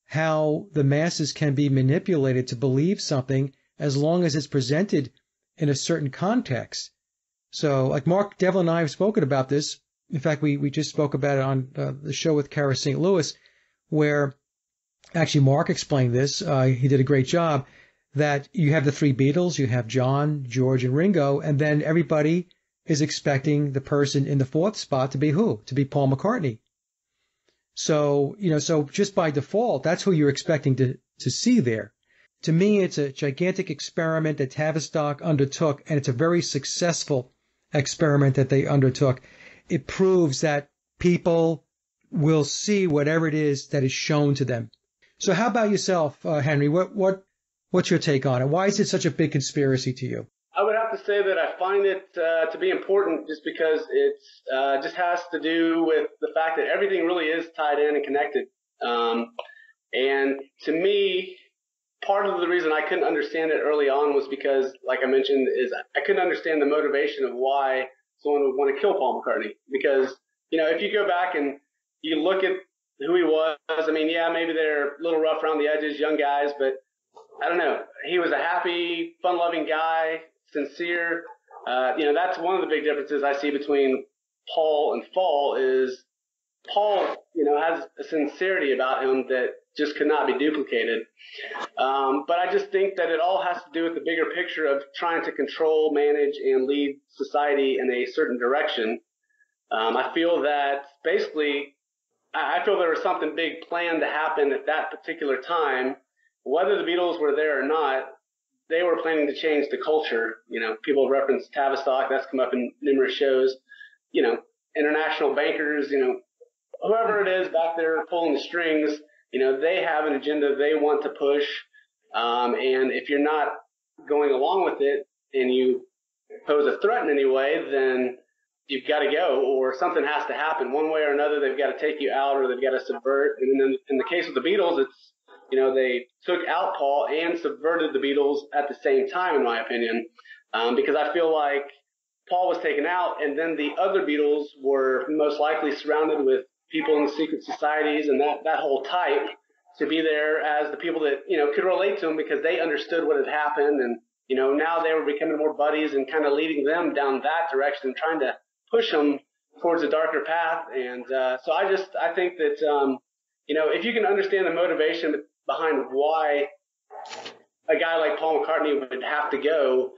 how the masses can be manipulated to believe something as long as it's presented in a certain context. So, like Mark Devlin and I have spoken about this. In fact, we, we just spoke about it on uh, the show with Kara St. Louis, where actually Mark explained this. Uh, he did a great job that you have the three Beatles, you have John, George, and Ringo, and then everybody is expecting the person in the fourth spot to be who? To be Paul McCartney. So, you know, so just by default, that's who you're expecting to, to see there. To me, it's a gigantic experiment that Tavistock undertook, and it's a very successful experiment that they undertook. It proves that people will see whatever it is that is shown to them. So how about yourself, uh, Henry? What, what, what's your take on it? Why is it such a big conspiracy to you? To say that I find it uh, to be important just because it uh, just has to do with the fact that everything really is tied in and connected. Um, and to me, part of the reason I couldn't understand it early on was because, like I mentioned, is I couldn't understand the motivation of why someone would want to kill Paul McCartney. Because you know, if you go back and you look at who he was, I mean, yeah, maybe they're a little rough around the edges, young guys, but I don't know. He was a happy, fun-loving guy sincere. Uh, you know, that's one of the big differences I see between Paul and Faul is Paul, you know, has a sincerity about him that just could not be duplicated. Um, but I just think that it all has to do with the bigger picture of trying to control, manage, and lead society in a certain direction. Um, I feel that basically, I feel there was something big planned to happen at that particular time. Whether the Beatles were there or not, they were planning to change the culture. You know, people reference Tavistock. That's come up in numerous shows. You know, international bankers. You know, whoever it is back there pulling the strings. You know, they have an agenda they want to push. Um, and if you're not going along with it and you pose a threat in any way, then you've got to go or something has to happen one way or another. They've got to take you out or they've got to subvert. And in the case of the Beatles, it's you know, they took out Paul and subverted the Beatles at the same time, in my opinion, um, because I feel like Paul was taken out, and then the other Beatles were most likely surrounded with people in the secret societies and that that whole type to be there as the people that you know could relate to him because they understood what had happened, and you know now they were becoming more buddies and kind of leading them down that direction, and trying to push them towards a darker path. And uh, so I just I think that um, you know if you can understand the motivation behind why a guy like Paul McCartney would have to go,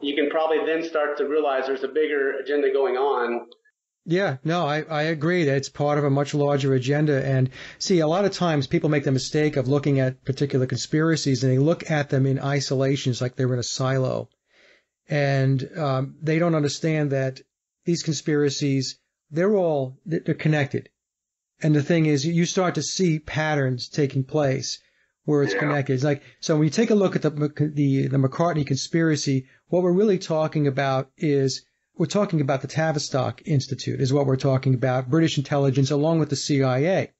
you can probably then start to realize there's a bigger agenda going on. Yeah, no, I, I agree that it's part of a much larger agenda. And see, a lot of times people make the mistake of looking at particular conspiracies and they look at them in isolations like they're in a silo. And um, they don't understand that these conspiracies, they're all, they're connected. And the thing is, you start to see patterns taking place where it's yeah. connected. It's like so when you take a look at the, the the McCartney conspiracy, what we're really talking about is we're talking about the Tavistock Institute, is what we're talking about, British intelligence along with the CIA.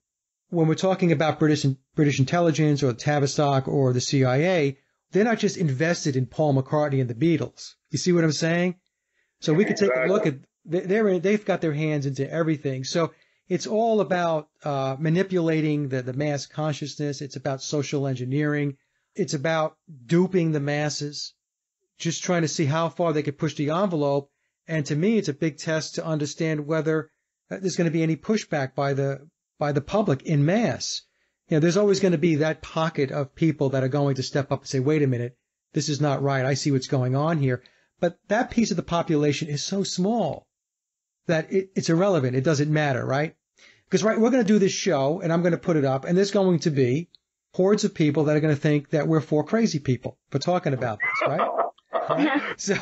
When we're talking about British British intelligence or the Tavistock or the CIA, they're not just invested in Paul McCartney and the Beatles. You see what I'm saying? So we could take a look at they're they've got their hands into everything. So it's all about uh, manipulating the, the mass consciousness. It's about social engineering. It's about duping the masses, just trying to see how far they could push the envelope. And to me, it's a big test to understand whether uh, there's going to be any pushback by the by the public in mass. You know, there's always going to be that pocket of people that are going to step up and say, "Wait a minute, this is not right. I see what's going on here." But that piece of the population is so small that it, it's irrelevant. It doesn't matter, right? Because right, we're going to do this show and I'm going to put it up and there's going to be hordes of people that are going to think that we're four crazy people for talking about this, right? right? So,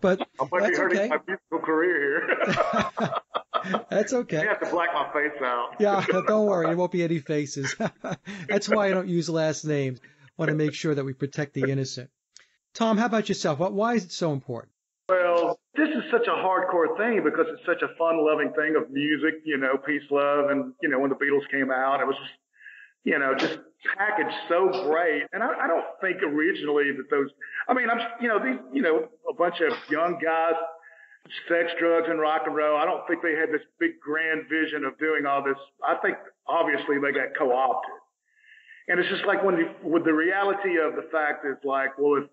but I might that's be hurting okay. my musical career here. That's okay. You have to black my face out. Yeah, don't worry. There won't be any faces. That's why I don't use last names. I Want to make sure that we protect the innocent. Tom, how about yourself? Why is it so important? This is such a hardcore thing because it's such a fun-loving thing of music, you know, peace, love, and you know when the Beatles came out, it was, you know, just packaged so great. And I, I don't think originally that those, I mean, I'm, you know, these, you know, a bunch of young guys sex, drugs, and rock and roll. I don't think they had this big grand vision of doing all this. I think obviously they got co-opted. And it's just like when the, with the reality of the fact is like, well, if,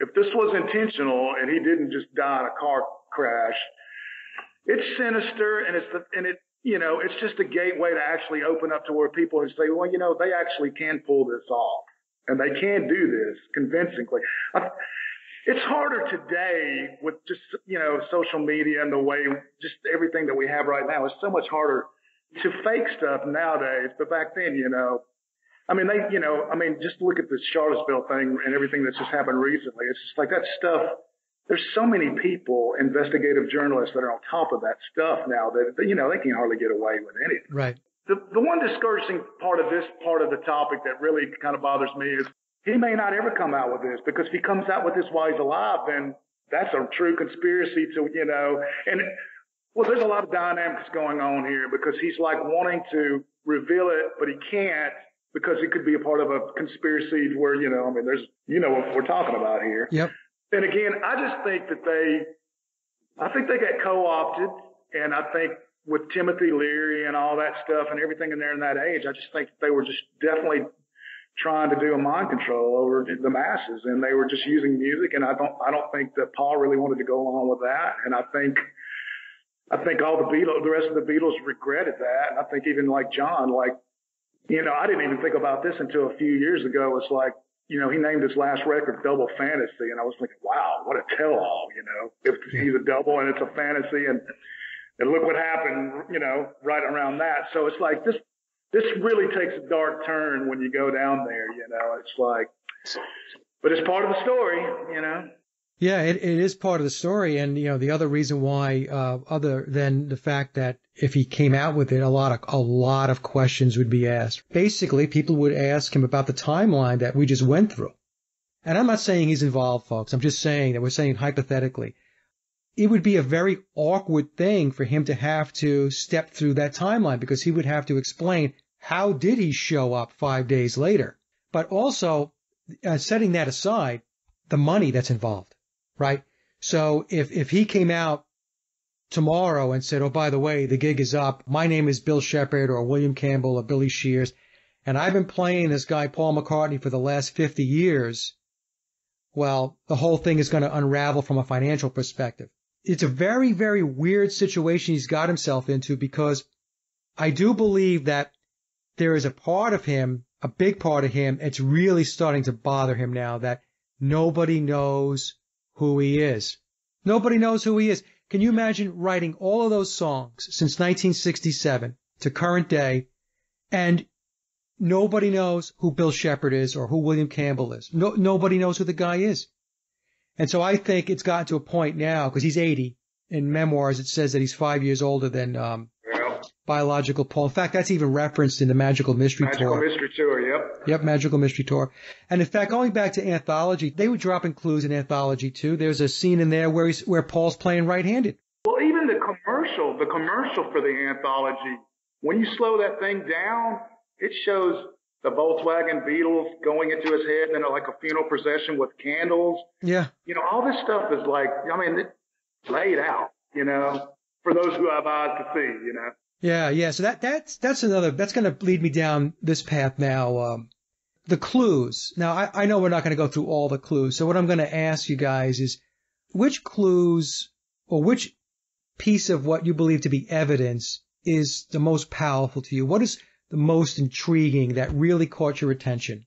if this was intentional and he didn't just die in a car crash, it's sinister and it's the, and it, you know, it's just a gateway to actually open up to where people and say, well, you know, they actually can pull this off and they can do this convincingly. I, it's harder today with just, you know, social media and the way just everything that we have right now is so much harder to fake stuff nowadays. But back then, you know, I mean, they, you know, I mean, just look at the Charlottesville thing and everything that's just happened recently. It's just like that stuff. There's so many people, investigative journalists that are on top of that stuff now that, you know, they can hardly get away with anything. Right. The, the one discouraging part of this part of the topic that really kind of bothers me is he may not ever come out with this because if he comes out with this while he's alive, then that's a true conspiracy to, you know, and well, there's a lot of dynamics going on here because he's like wanting to reveal it, but he can't because it could be a part of a conspiracy where, you know, I mean, there's, you know, what we're talking about here. Yep. And again, I just think that they, I think they got co-opted and I think with Timothy Leary and all that stuff and everything in there in that age, I just think they were just definitely trying to do a mind control over the masses and they were just using music and I don't I don't think that Paul really wanted to go along with that and I think I think all the Beatles the rest of the Beatles regretted that and I think even like John like you know I didn't even think about this until a few years ago it's like you know he named his last record Double Fantasy and I was thinking wow what a tell all you know if he's a double and it's a fantasy and and look what happened you know right around that so it's like this this really takes a dark turn when you go down there. You know, it's like, but it's part of the story. You know. Yeah, it, it is part of the story, and you know the other reason why, uh, other than the fact that if he came out with it, a lot of a lot of questions would be asked. Basically, people would ask him about the timeline that we just went through. And I'm not saying he's involved, folks. I'm just saying that we're saying hypothetically. It would be a very awkward thing for him to have to step through that timeline because he would have to explain how did he show up five days later? But also, uh, setting that aside, the money that's involved, right? So if, if he came out tomorrow and said, oh, by the way, the gig is up. My name is Bill Shepherd or William Campbell or Billy Shears, and I've been playing this guy, Paul McCartney, for the last 50 years. Well, the whole thing is going to unravel from a financial perspective. It's a very, very weird situation he's got himself into because I do believe that there is a part of him, a big part of him, it's really starting to bother him now that nobody knows who he is. Nobody knows who he is. Can you imagine writing all of those songs since 1967 to current day and nobody knows who Bill Shepherd is or who William Campbell is? No, nobody knows who the guy is. And so I think it's gotten to a point now because he's 80 in memoirs. It says that he's five years older than um, biological Paul. In fact, that's even referenced in the Magical Mystery Magical Tour. Magical Mystery Tour, yep. Yep, Magical Mystery Tour. And in fact, going back to Anthology, they were dropping clues in Anthology too. There's a scene in there where he's, where Paul's playing right-handed. Well, even the commercial, the commercial for the Anthology, when you slow that thing down, it shows the Volkswagen Beetles going into his head, and then like a funeral procession with candles. Yeah. You know, all this stuff is like, I mean, it's laid out, you know, for those who have eyes to see, you know. Yeah, yeah. So that that's that's another that's going to lead me down this path now. Um, the clues. Now I, I know we're not going to go through all the clues. So what I'm going to ask you guys is, which clues or which piece of what you believe to be evidence is the most powerful to you? What is the most intriguing that really caught your attention?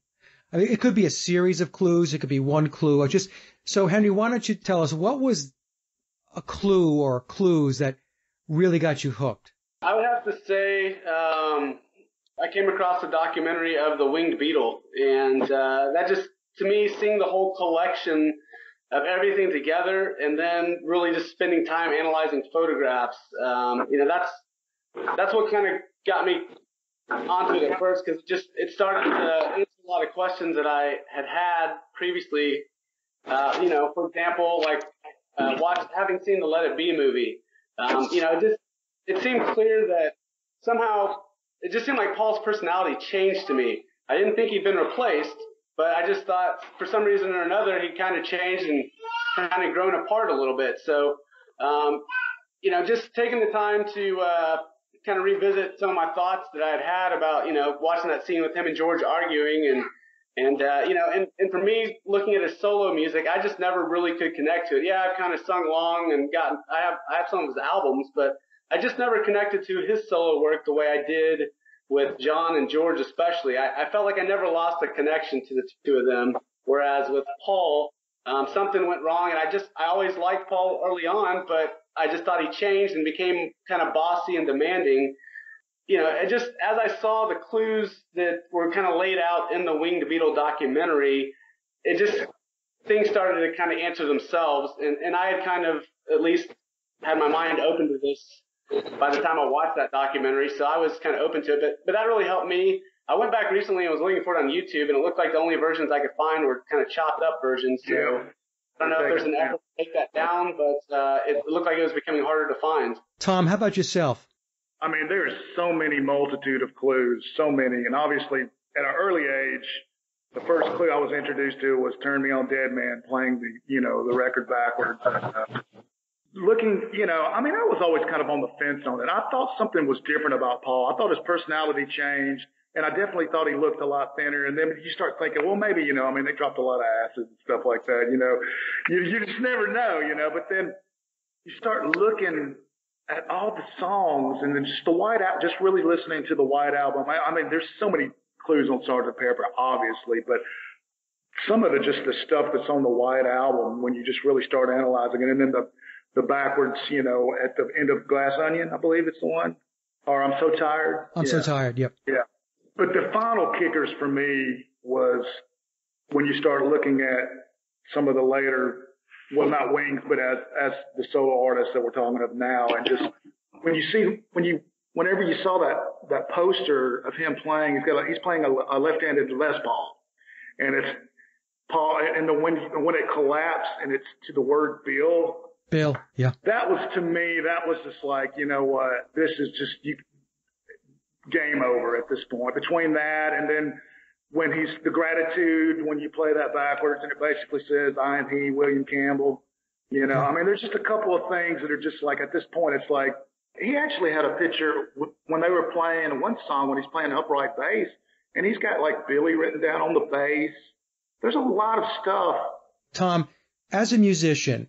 I mean, it could be a series of clues. It could be one clue or just, so Henry, why don't you tell us what was a clue or clues that really got you hooked? I would have to say um, I came across a documentary of the winged beetle, and uh, that just to me, seeing the whole collection of everything together, and then really just spending time analyzing photographs. Um, you know, that's that's what kind of got me onto it at first because just it started to answer a lot of questions that I had had previously. Uh, you know, for example, like uh, watch having seen the Let It Be movie. Um, you know, just it seemed clear that somehow it just seemed like Paul's personality changed to me. I didn't think he'd been replaced, but I just thought for some reason or another he kind of changed and kind of grown apart a little bit. So, um, you know, just taking the time to uh, kind of revisit some of my thoughts that I had had about, you know, watching that scene with him and George arguing and, and, uh, you know, and, and for me, looking at his solo music, I just never really could connect to it. Yeah, I've kind of sung along and gotten, I have, I have some of his albums, but I just never connected to his solo work the way I did with John and George, especially. I, I felt like I never lost a connection to the two of them. Whereas with Paul, um, something went wrong, and I just I always liked Paul early on, but I just thought he changed and became kind of bossy and demanding. You know, it just as I saw the clues that were kind of laid out in the Winged Beetle documentary, it just things started to kind of answer themselves, and and I had kind of at least had my mind open to this by the time I watched that documentary, so I was kind of open to it. But but that really helped me. I went back recently and was looking for it on YouTube, and it looked like the only versions I could find were kind of chopped up versions. So Yeah. I don't know if there's an effort to take that down, but uh, it looked like it was becoming harder to find. Tom, how about yourself? I mean, there's so many multitude of clues, so many, and obviously at an early age, the first clue I was introduced to was "Turn Me On, Dead Man," playing the, you know, the record backwards. Uh, looking, you know, I mean, I was always kind of on the fence on it. I thought something was different about Paul. I thought his personality changed, and I definitely thought he looked a lot thinner. And then you start thinking, well, maybe, you know, I mean, they dropped a lot of acid and stuff like that. You know, you you just never know, you know. But then you start looking at all the songs and then just the White Album, just really listening to the White Album. I, I mean, there's so many clues on Sergeant Pepper, obviously, but some of the just the stuff that's on the White Album when you just really start analyzing it, and then the the backwards, you know, at the end of Glass Onion, I believe it's the one, or I'm so tired. I'm so tired. Yep. Yeah. But the final kickers for me was when you start looking at some of the later, well, not wings, but as, as the solo artists that we're talking of now. And just when you see, when you, whenever you saw that, that poster of him playing, he's got a, he's playing a, a left-handed Les Paul and it's Paul, and the, when, when it collapsed and it's to the word Bill, Bill. Yeah. that was to me, that was just like, you know what, this is just you, game over at this point. Between that and then when he's the gratitude, when you play that backwards and it basically says, I am he, William Campbell. You know, I mean, there's just a couple of things that are just like at this point, it's like he actually had a picture when they were playing one song when he's playing upright bass and he's got like Billy written down on the bass. There's a lot of stuff Tom, as a musician,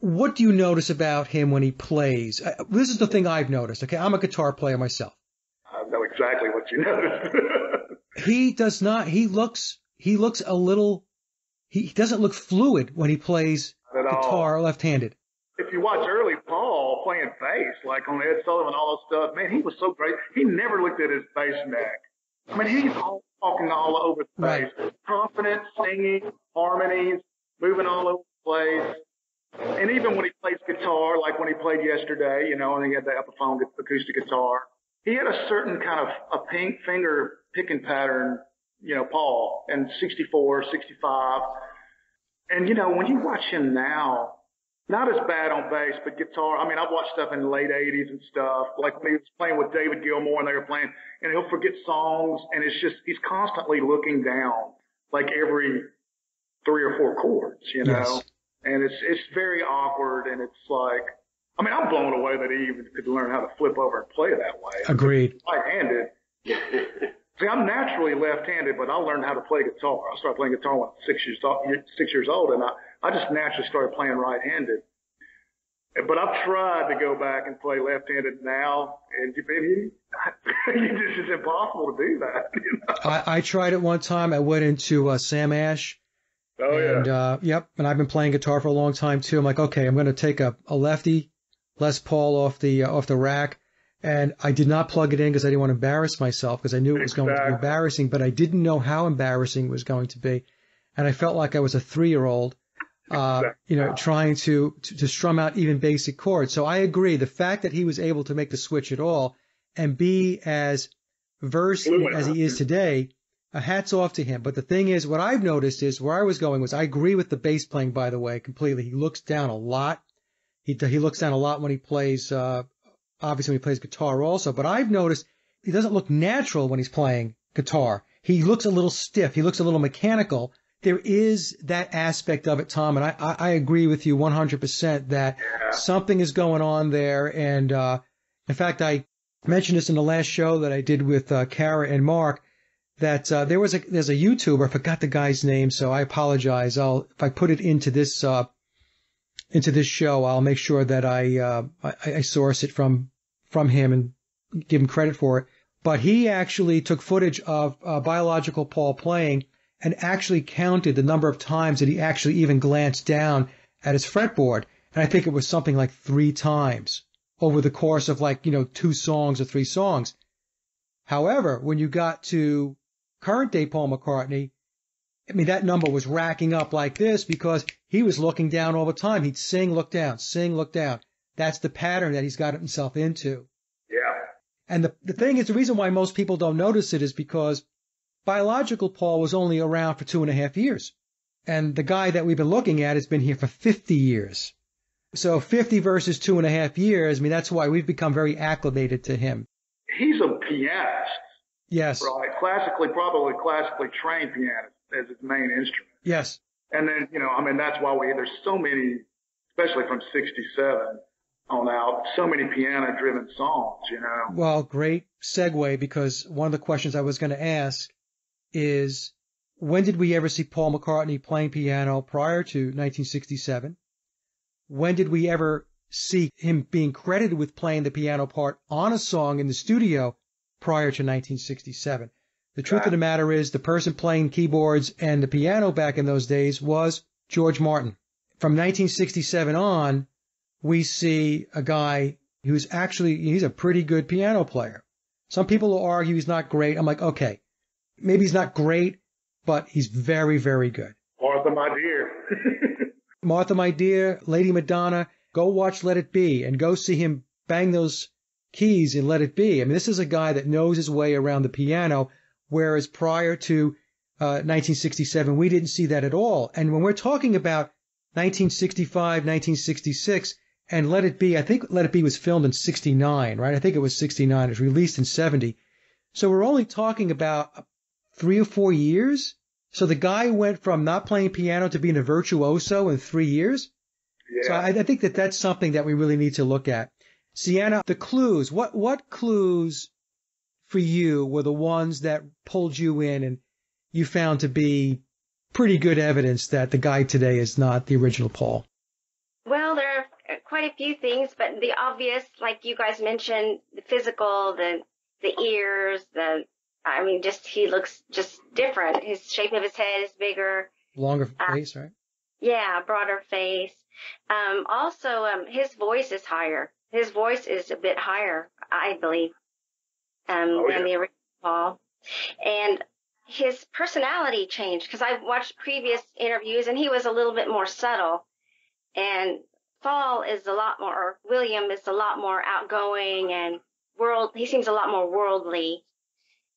what do you notice about him when he plays? Uh, This is the thing I've noticed. Okay, I'm a guitar player myself. I know exactly what you noticed. He does not. He looks. He looks a little. He doesn't look fluid when he plays guitar left-handed. if you watch early Paul playing bass, like on Ed Sullivan, all that stuff, man, he was so great. He never looked at his bass neck. I mean, he's all talking all over the Right. place. Confident, singing, harmonies, moving all over the place. And even when he plays guitar, like when he played yesterday, you know, and he had the Epiphone acoustic guitar, he had a certain kind of a pink finger picking pattern, you know, Paul, and 64, 65. And, you know, when you watch him now, not as bad on bass, but guitar. I mean, I've watched stuff in the late 80s and stuff, like when he was playing with David Gilmour and they were playing, and he'll forget songs, and it's just, he's constantly looking down, like every three or four chords, you know? Yes. And it's, it's very awkward, and it's like, I mean, I'm blown away that he even could learn how to flip over and play that way. Agreed. Right-handed. See, I'm naturally left-handed, but I learned how to play guitar. I started playing guitar when I was six years old, six years old, and I, I just naturally started playing right-handed. But I've tried to go back and play left-handed now, and you, you, it's just impossible to do that. You know? I, I tried it one time. I went into uh, Sam Ash. Oh yeah. And uh, yep, and I've been playing guitar for a long time too. I'm like, okay, I'm going to take a, a lefty Les Paul off the uh, off the rack, and I did not plug it in because I didn't want to embarrass myself because I knew it was going to be embarrassing, but I didn't know how embarrassing it was going to be, and I felt like I was a three year old uh, you know, trying to, to, to strum out even basic chords. So I agree. The fact that he was able to make the switch at all and be as versed as he is today, a hats off to him. But the thing is, what I've noticed is where I was going was I agree with the bass playing, by the way, completely. He looks down a lot. He, he looks down a lot when he plays, uh, obviously when he plays guitar also, but I've noticed he doesn't look natural when he's playing guitar. He looks a little stiff. He looks a little mechanical there is that aspect of it, Tom, and I, I, I agree with you 100% that yeah. something is going on there. And uh, in fact, I mentioned this in the last show that I did with uh, Kara and Mark that uh, there was a there's a YouTuber. I forgot the guy's name, so I apologize. I'll if I put it into this uh, into this show, I'll make sure that I, uh, I I source it from from him and give him credit for it. But he actually took footage of uh, biological Paul playing and actually counted the number of times that he actually even glanced down at his fretboard. And I think it was something like three times over the course of like, you know, two songs or three songs. However, when you got to current day Paul McCartney, I mean, that number was racking up like this because he was looking down all the time. He'd sing, look down, sing, look down. That's the pattern that he's got himself into. Yeah. And the, the thing is, the reason why most people don't notice it is because biological Paul was only around for two and a half years. And the guy that we've been looking at has been here for 50 years. So 50 versus two and a half years, I mean, that's why we've become very acclimated to him. He's a pianist. Yes. Right. Classically, probably classically trained pianist as his main instrument. Yes. And then, you know, I mean, that's why we, there's so many, especially from 67 on out, so many piano driven songs, you know. Well, great segue because one of the questions I was going to ask is when did we ever see Paul McCartney playing piano prior to 1967? When did we ever see him being credited with playing the piano part on a song in the studio prior to 1967? The truth of the matter is the person playing keyboards and the piano back in those days was George Martin. From 1967 on, we see a guy who's actually, he's a pretty good piano player. Some people will argue he's not great. I'm like, okay, maybe he's not great, but he's very, very good. Martha, my dear. Martha, my dear, Lady Madonna, go watch Let It Be and go see him bang those keys in Let It Be. I mean, this is a guy that knows his way around the piano, whereas prior to uh, 1967, we didn't see that at all. And when we're talking about 1965, 1966, and Let It Be, I think Let It Be was filmed in 69, right? I think it was 69. It was released in 70. So we're only talking about three or four years. So the guy went from not playing piano to being a virtuoso in three years. Yeah. So I, I think that that's something that we really need to look at. Sienna, the clues. What what clues for you were the ones that pulled you in and you found to be pretty good evidence that the guy today is not the original Paul? Well, there are quite a few things, but the obvious, like you guys mentioned, the physical, the the ears, the I mean, just he looks just different. His shape of his head is bigger. Longer uh, face, right? Yeah, broader face. Um, also, um, his voice is higher. His voice is a bit higher, I believe, um, oh, than yeah. the original Paul. And his personality changed because I watched previous interviews and he was a little bit more subtle. And Paul is a lot more, William is a lot more outgoing and world, he seems a lot more worldly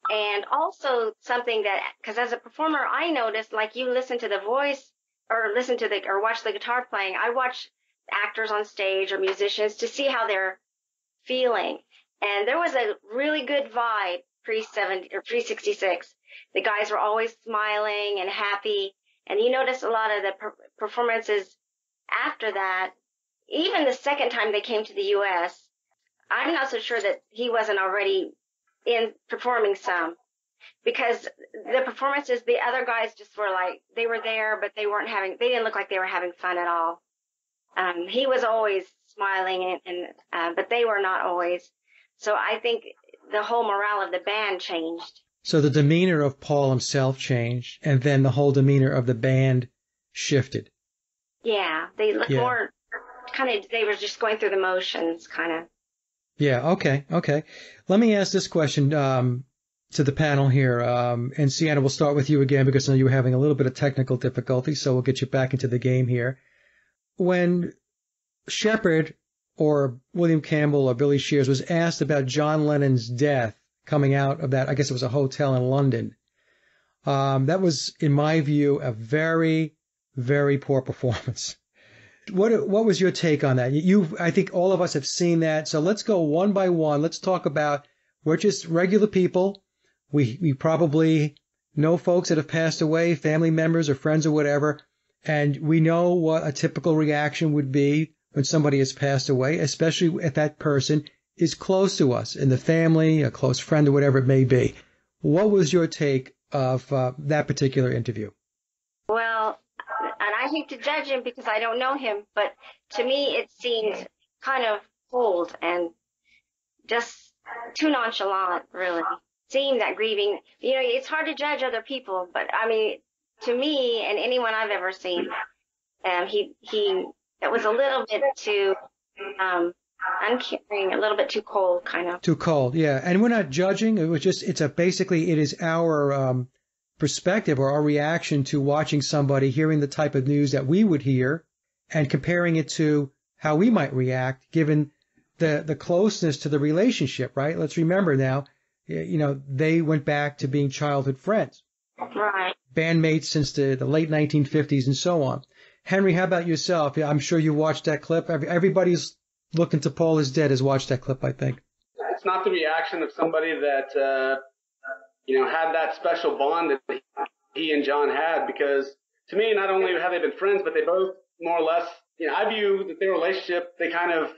and also something that, because as a performer, I noticed like you listen to the voice or listen to the, or watch the guitar playing. I watch actors on stage or musicians to see how they're feeling. And there was a really good vibe pre 70 or pre 66. The guys were always smiling and happy. And you notice a lot of the per- performances after that, even the second time they came to the U.S., I'm not so sure that he wasn't already in performing some because the performances, the other guys just were like, they were there, but they weren't having, they didn't look like they were having fun at all. Um, he was always smiling and, and uh, but they were not always. So I think the whole morale of the band changed. So the demeanor of Paul himself changed, and then the whole demeanor of the band shifted. Yeah, they looked yeah. more kind of. They were just going through the motions, kind of. Yeah. Okay. Okay. Let me ask this question. Um, to the panel here. Um, and Sienna, we'll start with you again because I know you were having a little bit of technical difficulty, so we'll get you back into the game here. When Shepherd or William Campbell or Billy Shears was asked about John Lennon's death coming out of that, I guess it was a hotel in London. Um, that was, in my view, a very, very poor performance. What what was your take on that? You, I think all of us have seen that. So let's go one by one. Let's talk about we're just regular people. We we probably know folks that have passed away, family members or friends or whatever, and we know what a typical reaction would be when somebody has passed away, especially if that person is close to us in the family, a close friend, or whatever it may be. What was your take of uh, that particular interview? Well, and I hate to judge him because I don't know him, but to me it seemed kind of cold and just too nonchalant, really. Seeing that grieving, you know, it's hard to judge other people, but I mean, to me and anyone I've ever seen, um, he he it was a little bit too um, uncaring, a little bit too cold, kind of. Too cold, yeah. And we're not judging. It was just it's a basically it is our um, perspective or our reaction to watching somebody hearing the type of news that we would hear and comparing it to how we might react given the the closeness to the relationship, right? Let's remember now, you know, they went back to being childhood friends. Right. Bandmates since the, the late 1950s and so on. Henry, how about yourself? I'm sure you watched that clip. Everybody's looking to Paul is dead has watched that clip, I think. It's not the reaction of somebody that uh, you know had that special bond that he and John had because to me, not only have they been friends, but they both more or less, you know, I view that their relationship they kind of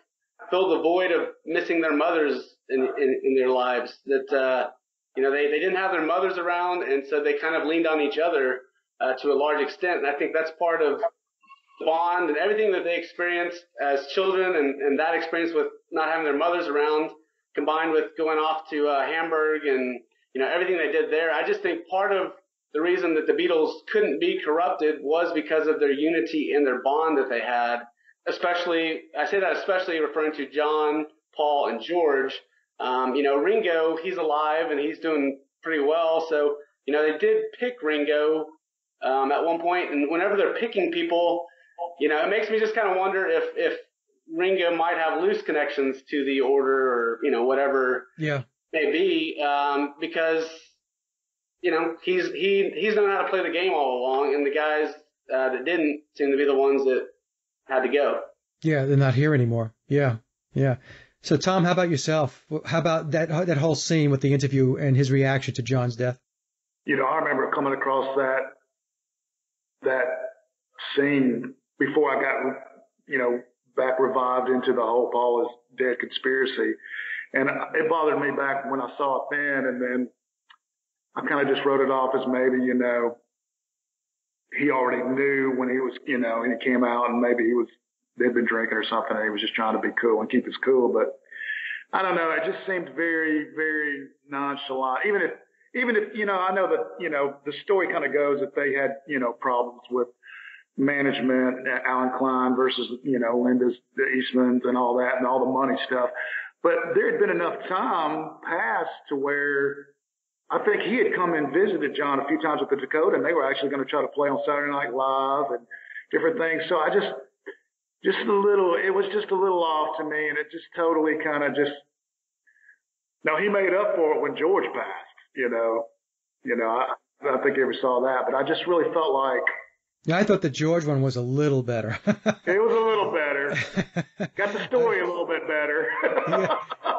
filled the void of missing their mothers in in, in their lives. That uh, you know they they didn't have their mothers around, and so they kind of leaned on each other uh, to a large extent. And I think that's part of bond and everything that they experienced as children and, and that experience with not having their mothers around combined with going off to uh, Hamburg and, you know, everything they did there. I just think part of the reason that the Beatles couldn't be corrupted was because of their unity and their bond that they had, especially, I say that especially referring to John, Paul, and George. Um, you know, Ringo, he's alive and he's doing pretty well. So, you know, they did pick Ringo um, at one point, and whenever they're picking people, you know, it makes me just kind of wonder if if Ringo might have loose connections to the order or you know whatever yeah may be um, because you know he's he he's known how to play the game all along, and the guys uh, that didn't seem to be the ones that had to go. Yeah, they're not here anymore. Yeah, yeah. So Tom, how about yourself? How about that that whole scene with the interview and his reaction to John's death? You know, I remember coming across that that scene before I got, you know, back revived into the whole Paul is dead conspiracy. And it bothered me back when I saw it then. And then I kind of just wrote it off as maybe, you know, he already knew when he was, you know, and he came out and maybe he was, they'd been drinking or something and he was just trying to be cool and keep his cool. But I don't know. It just seemed very, very nonchalant. Even if, even if, you know, I know that, you know, the story kind of goes that they had, you know, problems with management, Allen Klein versus, you know, Linda's, the Eastmans and all that and all the money stuff. But there had been enough time passed to where I think he had come and visited John a few times at the Dakota and they were actually going to try to play on Saturday Night Live and different things. So I just, just a little, it was just a little off to me and it just totally kind of just, now he made up for it when George passed, you know, you know, I, I don't think you ever saw that, but I just really felt like, yeah, I thought the George one was a little better. it was a little better. Got the story a little bit better. yeah,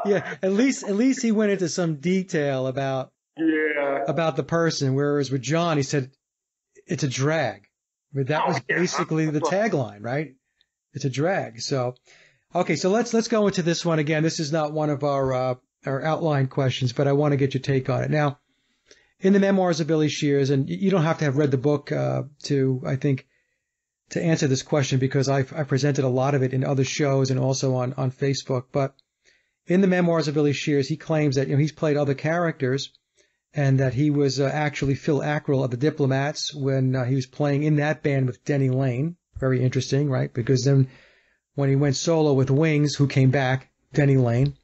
yeah. At least, at least he went into some detail about yeah about the person. Whereas with John, he said it's a drag. I mean, that oh, was oh, basically the tagline, right? It's a drag. So, okay, so let's let's go into this one again. This is not one of our uh, our outline questions, but I want to get your take on it now in the memoirs of Billy Shears, and you don't have to have read the book uh, to, I think, to answer this question because I've, I presented a lot of it in other shows and also on, on Facebook. But in the memoirs of Billy Shears, he claims that you know he's played other characters and that he was uh, actually Phil Ackrell of the Diplomats when uh, he was playing in that band with Denny Laine. Very interesting, right? Because then when he went solo with Wings, who came back, Denny Laine,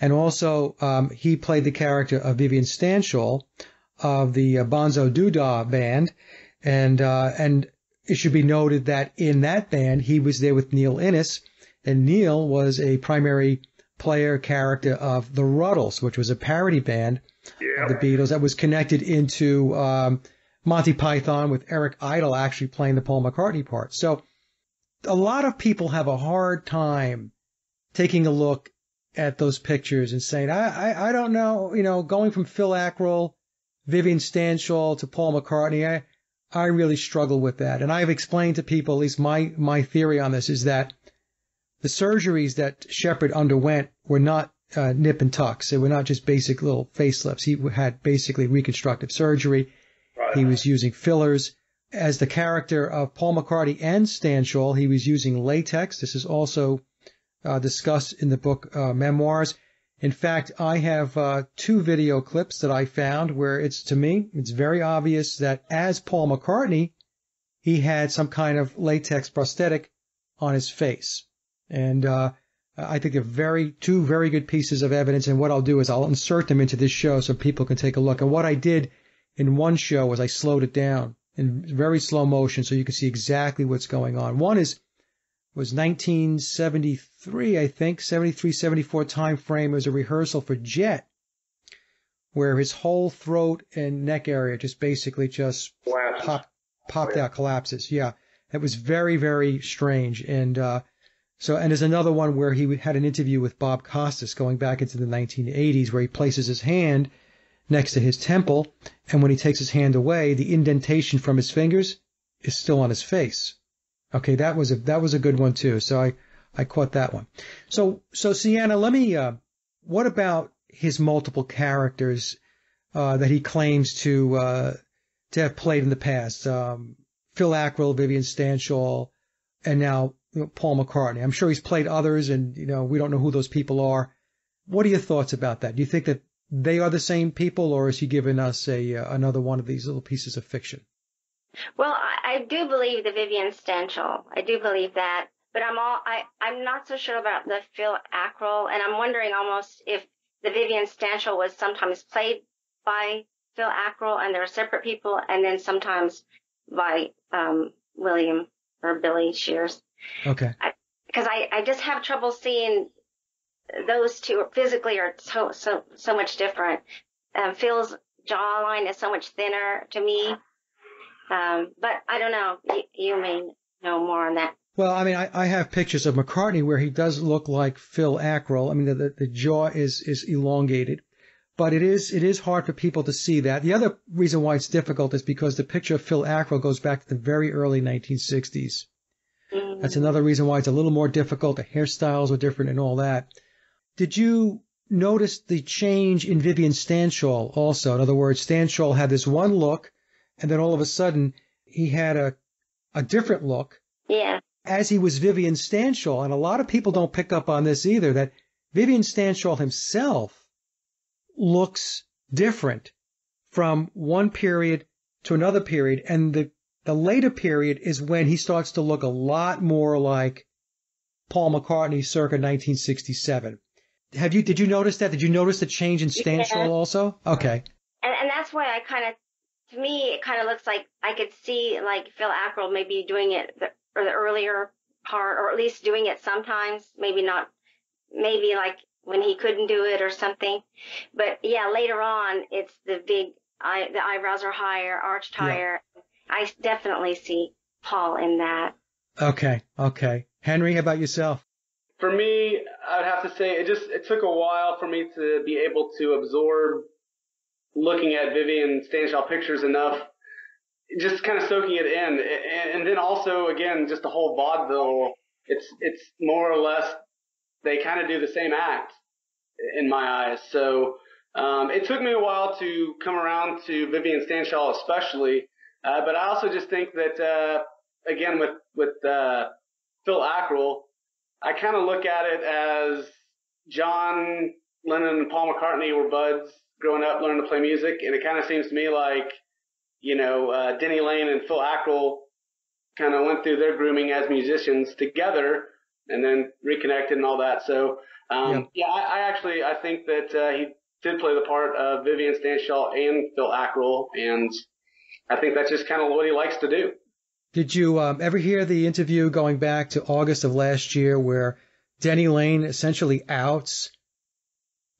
And also, um, he played the character of Vivian Stanshall of the uh, Bonzo Doodah band. And, uh, and it should be noted that in that band, he was there with Neil Innes, and Neil was a primary player character of the Rutles, which was a parody band Yeah. of the Beatles that was connected into um, Monty Python with Eric Idle actually playing the Paul McCartney part. So a lot of people have a hard time taking a look at those pictures and saying, I, I, I don't know, you know, going from Phil Ackrill, Vivian Stanshall to Paul McCartney, I, I really struggle with that. And I've explained to people, at least my, my theory on this is that the surgeries that Shepherd underwent were not uh, nip and tucks. They were not just basic little facelifts. He had basically reconstructive surgery. He was using fillers. As the character of Paul McCartney and Stanshall, he was using latex. This is also uh, discussed in the book uh, Memoirs. In fact, I have uh, two video clips that I found where it's to me, it's very obvious that as Paul McCartney, he had some kind of latex prosthetic on his face. And uh, I think they're very two very good pieces of evidence. And what I'll do is I'll insert them into this show so people can take a look. And what I did in one show was I slowed it down in very slow motion so you can see exactly what's going on. One is was 1973, I think, 73, 74 time frame. Was a rehearsal for Jet, where his whole throat and neck area just basically just Collapses. pop, popped out, collapses. Yeah, it was very, very strange. And uh, so, and there's another one where he had an interview with Bob Costas going back into the 1980s, where he places his hand next to his temple, and when he takes his hand away, the indentation from his fingers is still on his face. Okay, that was a that was a good one too. So I I caught that one. So so Sienna, let me. Uh, what about his multiple characters uh, that he claims to uh, to have played in the past? Um, Phil Ackrill, Vivian Stanshall, and now you know, Paul McCartney. I'm sure he's played others, and you know we don't know who those people are. What are your thoughts about that? Do you think that they are the same people, or is he giving us a uh, another one of these little pieces of fiction? Well, I, I do believe the Vivian Stanshall. I do believe that, but I'm all I I'm not so sure about the Phil Ackrill, and I'm wondering almost if the Vivian Stanshall was sometimes played by Phil Ackrill, and they're separate people, and then sometimes by um, William or Billy Shears, Okay. because I I just have trouble seeing those two physically are so so so much different. Um, Phil's jawline is so much thinner to me. Um, but I don't know. You, you may know more on that. Well, I mean, I, I have pictures of McCartney where he does look like Phil Ackrill. I mean, the, the, the jaw is, is elongated, but it is, it is hard for people to see that. The other reason why it's difficult is because the picture of Phil Ackrill goes back to the very early 1960s. Mm. That's another reason why it's a little more difficult. The hairstyles are different and all that. Did you notice the change in Vivian Stanshall also? In other words, Stanshall had this one look and then all of a sudden he had a, a different look Yeah. as he was Vivian Stanshall. And a lot of people don't pick up on this either, that Vivian Stanshall himself looks different from one period to another period. And the, the later period is when he starts to look a lot more like Paul McCartney circa 1967. Have you, did you notice that? Did you notice the change in Stanshall Yeah. also? Okay. And, and that's why I kind of, to me, it kind of looks like I could see like Phil Ackrill maybe doing it the, or the earlier part, or at least doing it sometimes. Maybe not, maybe like when he couldn't do it or something. But yeah, later on, it's the big, eye, the eyebrows are higher, arched Yeah. higher. I definitely see Paul in that. Okay. Okay. Henry, how about yourself? For me, I'd have to say it just it took a while for me to be able to absorb looking at Vivian Stanshall pictures enough, just kind of soaking it in, and, then also again just the whole vaudeville. It's it's more or less they kind of do the same act in my eyes. So um, it took me a while to come around to Vivian Stanshall especially, uh, but I also just think that uh, again with with uh, Phil Ackrill. I kind of look at it as John Lennon and Paul McCartney were buds growing up, learning to play music, and it kind of seems to me like, you know, uh, Denny Laine and Phil Ackrill kind of went through their grooming as musicians together, and then reconnected and all that. So um, yeah, I, I, actually I think that uh, he did play the part of Vivian Stanshall and Phil Ackrill, and I think that's just kind of what he likes to do. Did you um, ever hear the interview going back to August of last year where Denny Laine essentially outs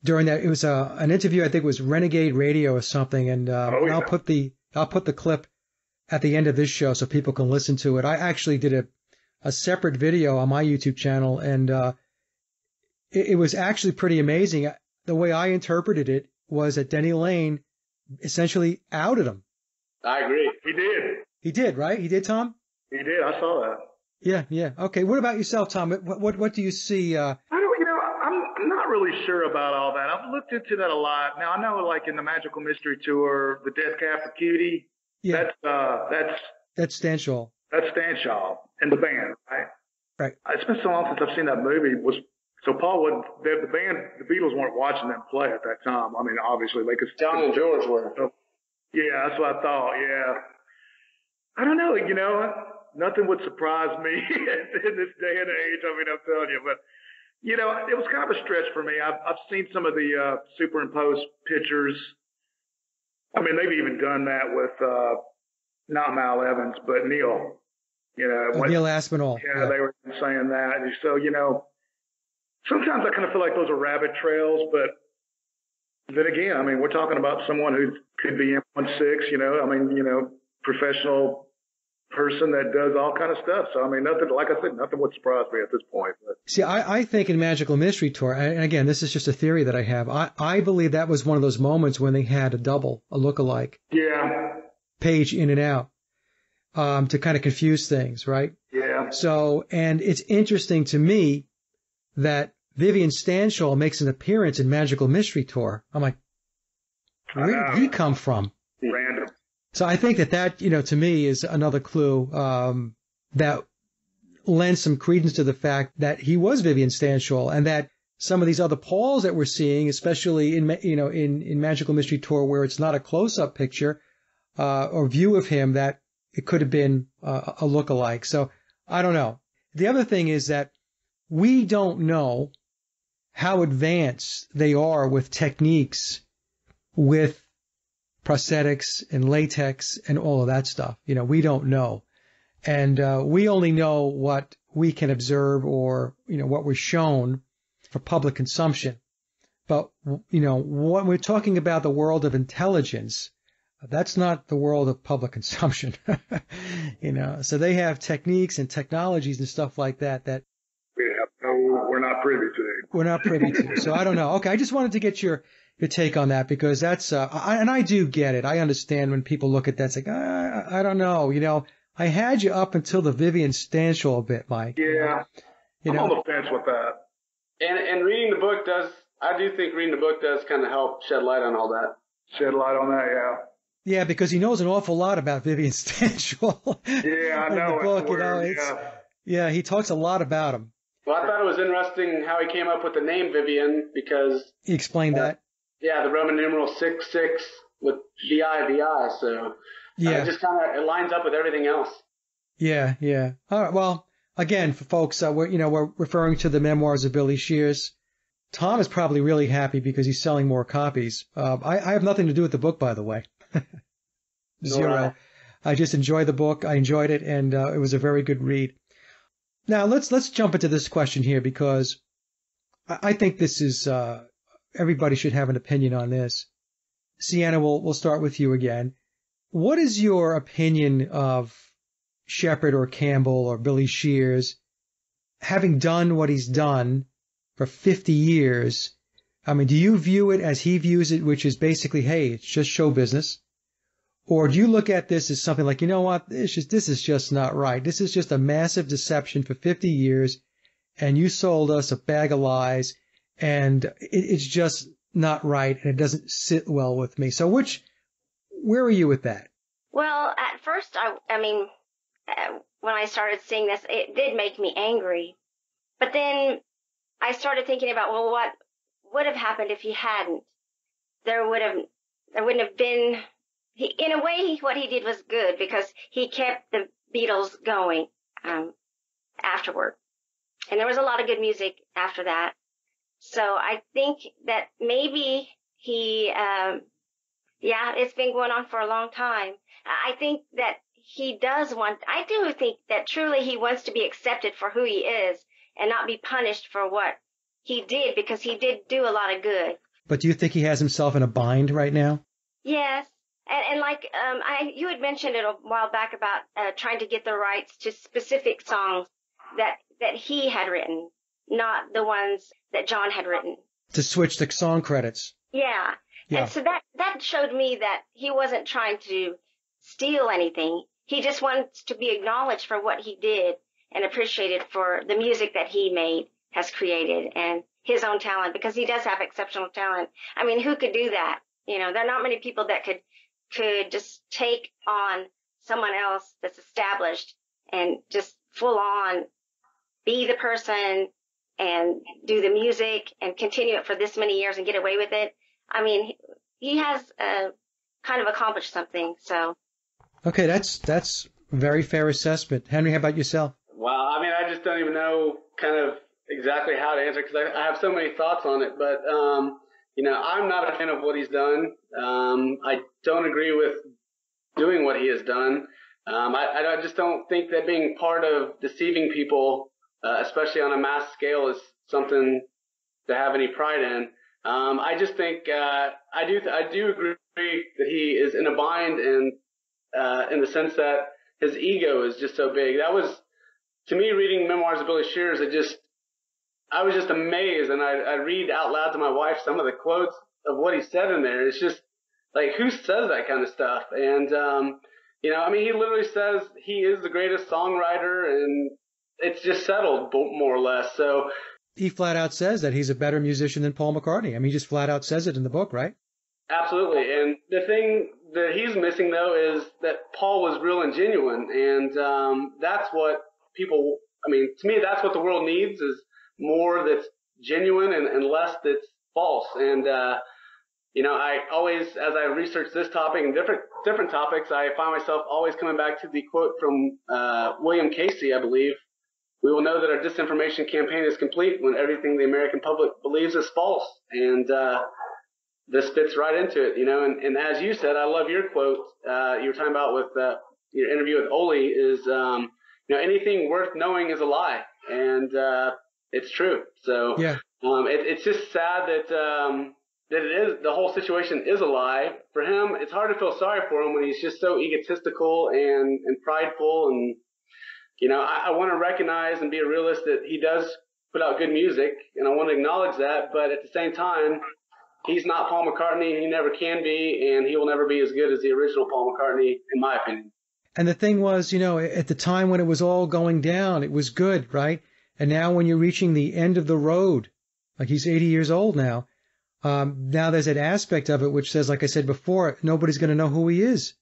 during that? It was a, uh, an interview, I think it was Renegade Radio or something, and uh, oh, yeah. I'll put the I'll put the clip at the end of this show so people can listen to it. I actually did a a separate video on my YouTube channel, and uh, it, it was actually pretty amazing. The way I interpreted it was that Denny Laine essentially outed him. I agree. He did. He did, right? He did, Tom. He did. I saw that. Yeah, yeah. Okay. What about yourself, Tom? What what, what do you see? Uh, I don't. You know, I'm not really sure about all that. I've looked into that a lot. Now I know, like in the Magical Mystery Tour, the Death Cab for Cutie. Yeah. That's uh, that's that's Stanshall. That's Stanshall and the band, right? Right. It's been so long since I've seen that movie. Was so Paul would the, the band, the Beatles weren't watching them play at that time. I mean, obviously they could. John and George were. So, yeah, that's what I thought. Yeah. I don't know. You know, nothing would surprise me in this day and age. I mean, I'm telling you, but you know, it was kind of a stretch for me. I've, I've seen some of the uh, superimposed pictures. I mean, they've even done that with uh, not Mal Evans, but Neil. You know, oh, Neil Aspinall. Yeah, yeah, they were saying that. And so, you know, sometimes I kind of feel like those are rabbit trails, but then again, I mean, we're talking about someone who could be MI6, you know, I mean, you know, professional person that does all kind of stuff. So I mean, nothing. Like I said, nothing would surprise me at this point. But. See, I, I think in Magical Mystery Tour, and again, this is just a theory that I have. I, I believe that was one of those moments when they had a double, a look-alike. Yeah. Page in and out, um, to kind of confuse things, right? Yeah. So, and it's interesting to me that Vivian Stanshall makes an appearance in Magical Mystery Tour. I'm like, where did he come from? Random. So I think that that, you know, to me is another clue um, that lends some credence to the fact that he was Vivian Stanshall and that some of these other Pauls that we're seeing, especially in, you know, in, in Magical Mystery Tour where it's not a close-up picture uh, or view of him, that it could have been uh, a look-alike. So I don't know. The other thing is that we don't know how advanced they are with techniques with prosthetics and latex and all of that stuff. You know, we don't know. And uh, we only know what we can observe or, you know, what we're shown for public consumption. But, you know, when we're talking about the world of intelligence, that's not the world of public consumption. you know, so they have techniques and technologies and stuff like that that we have no, we're not privy to. We're not privy to. So I don't know. Okay, I just wanted to get your your take on that because that's uh, I, and I do get it. I understand when people look at that, it's like uh, I don't know, you know. I had you up until the Vivian Stanshall bit, Mike. Yeah, you know? I'm on the fence with that. And and reading the book does, I do think reading the book does kind of help shed light on all that. Shed light on that, yeah. Yeah, because he knows an awful lot about Vivian Stanshall. Yeah, I know. the book, you know, it's, yeah. yeah, he talks a lot about him. Well, I thought it was interesting how he came up with the name Vivian because he explained uh, that. Yeah, the Roman numeral six six with VI VI. So yeah, uh, it just kind of it lines up with everything else. Yeah, yeah. All right. Well, again, for folks, uh, we're you know we're referring to the memoirs of Billy Shears. Tom is probably really happy because he's selling more copies. Uh, I, I have nothing to do with the book, by the way. Zero. I just enjoy the book. I enjoyed it, and uh, it was a very good read. Now let's let's jump into this question here because I think this is uh, everybody should have an opinion on this. Sienna, we'll, we'll start with you again. What is your opinion of Shepherd or Campbell or Billy Shears having done what he's done for 50 years? I mean, do you view it as he views it, which is basically, hey, it's just show business? Or do you look at this as something like, you know what, this, just, this is just not right. This is just a massive deception for 50 years, and you sold us a bag of lies, and it, it's just not right and it doesn't sit well with me. So which, where are you with that? Well, at first, I, I mean, uh, when I started seeing this, it did make me angry. But then I started thinking about, well, what would have happened if he hadn't? There would have, there wouldn't have been, he, in a way, what he did was good because he kept the Beatles going, um, afterward. and there was a lot of good music after that. So I think that maybe he, um, yeah, it's been going on for a long time. I think that he does want, I do think that truly he wants to be accepted for who he is and not be punished for what he did because he did do a lot of good. But do you think he has himself in a bind right now? Yes. And, and like um, I, you had mentioned it a while back about uh, trying to get the rights to specific songs that that he had written, not the ones that John had written. To switch the song credits. Yeah. yeah. And so that that showed me that he wasn't trying to steal anything. He just wants to be acknowledged for what he did and appreciated for the music that he made, has created, and his own talent because he does have exceptional talent. I mean, who could do that? You know, there are not many people that could could just take on someone else that's established and just full on be the person and do the music and continue it for this many years and get away with it. I mean, he has uh, kind of accomplished something. So. Okay, that's that's very fair assessment. Henry, how about yourself? Well, I mean, I just don't even know kind of exactly how to answer because I, I, have so many thoughts on it. But um, you know, I'm not a fan of what he's done. Um, I don't agree with doing what he has done. Um, I, I just don't think that being part of deceiving people, uh, especially on a mass scale, is something to have any pride in. Um, I just think uh, I do I do agree that he is in a bind, and uh, in the sense that his ego is just so big. That was to me reading memoirs of Billy Shears. It just I was just amazed, and I, I read out loud to my wife some of the quotes of what he said in there. It's just like who says that kind of stuff? And um, you know, I mean, he literally says he is the greatest songwriter, and it's just settled more or less. So he flat out says that he's a better musician than Paul McCartney. I mean, he just flat out says it in the book, right? Absolutely. And the thing that he's missing though is that Paul was real and genuine, and um, that's what people. I mean, to me, that's what the world needs is more that's genuine and, and less that's false. And, uh, you know, I always, as I research this topic and different, different topics, I find myself always coming back to the quote from, uh, William Casey, I believe. We will know that our disinformation campaign is complete when everything the American public believes is false. And, uh, this fits right into it, you know, and, and as you said, I love your quote, uh, you were talking about with, uh, your interview with Ole is, um, you know, anything worth knowing is a lie. And, uh, it's true. So yeah, um, it, it's just sad that um, that it is the whole situation is a lie for him. It's hard to feel sorry for him when he's just so egotistical and and prideful. And you know, I, I want to recognize and be a realist that he does put out good music, and I want to acknowledge that. But at the same time, he's not Paul McCartney. He never can be, and he will never be as good as the original Paul McCartney, in my opinion. And the thing was, you know, at the time when it was all going down, it was good, right? And now when you're reaching the end of the road, like he's 80 years old now, um, now there's that aspect of it which says, like I said before, nobody's going to know who he is.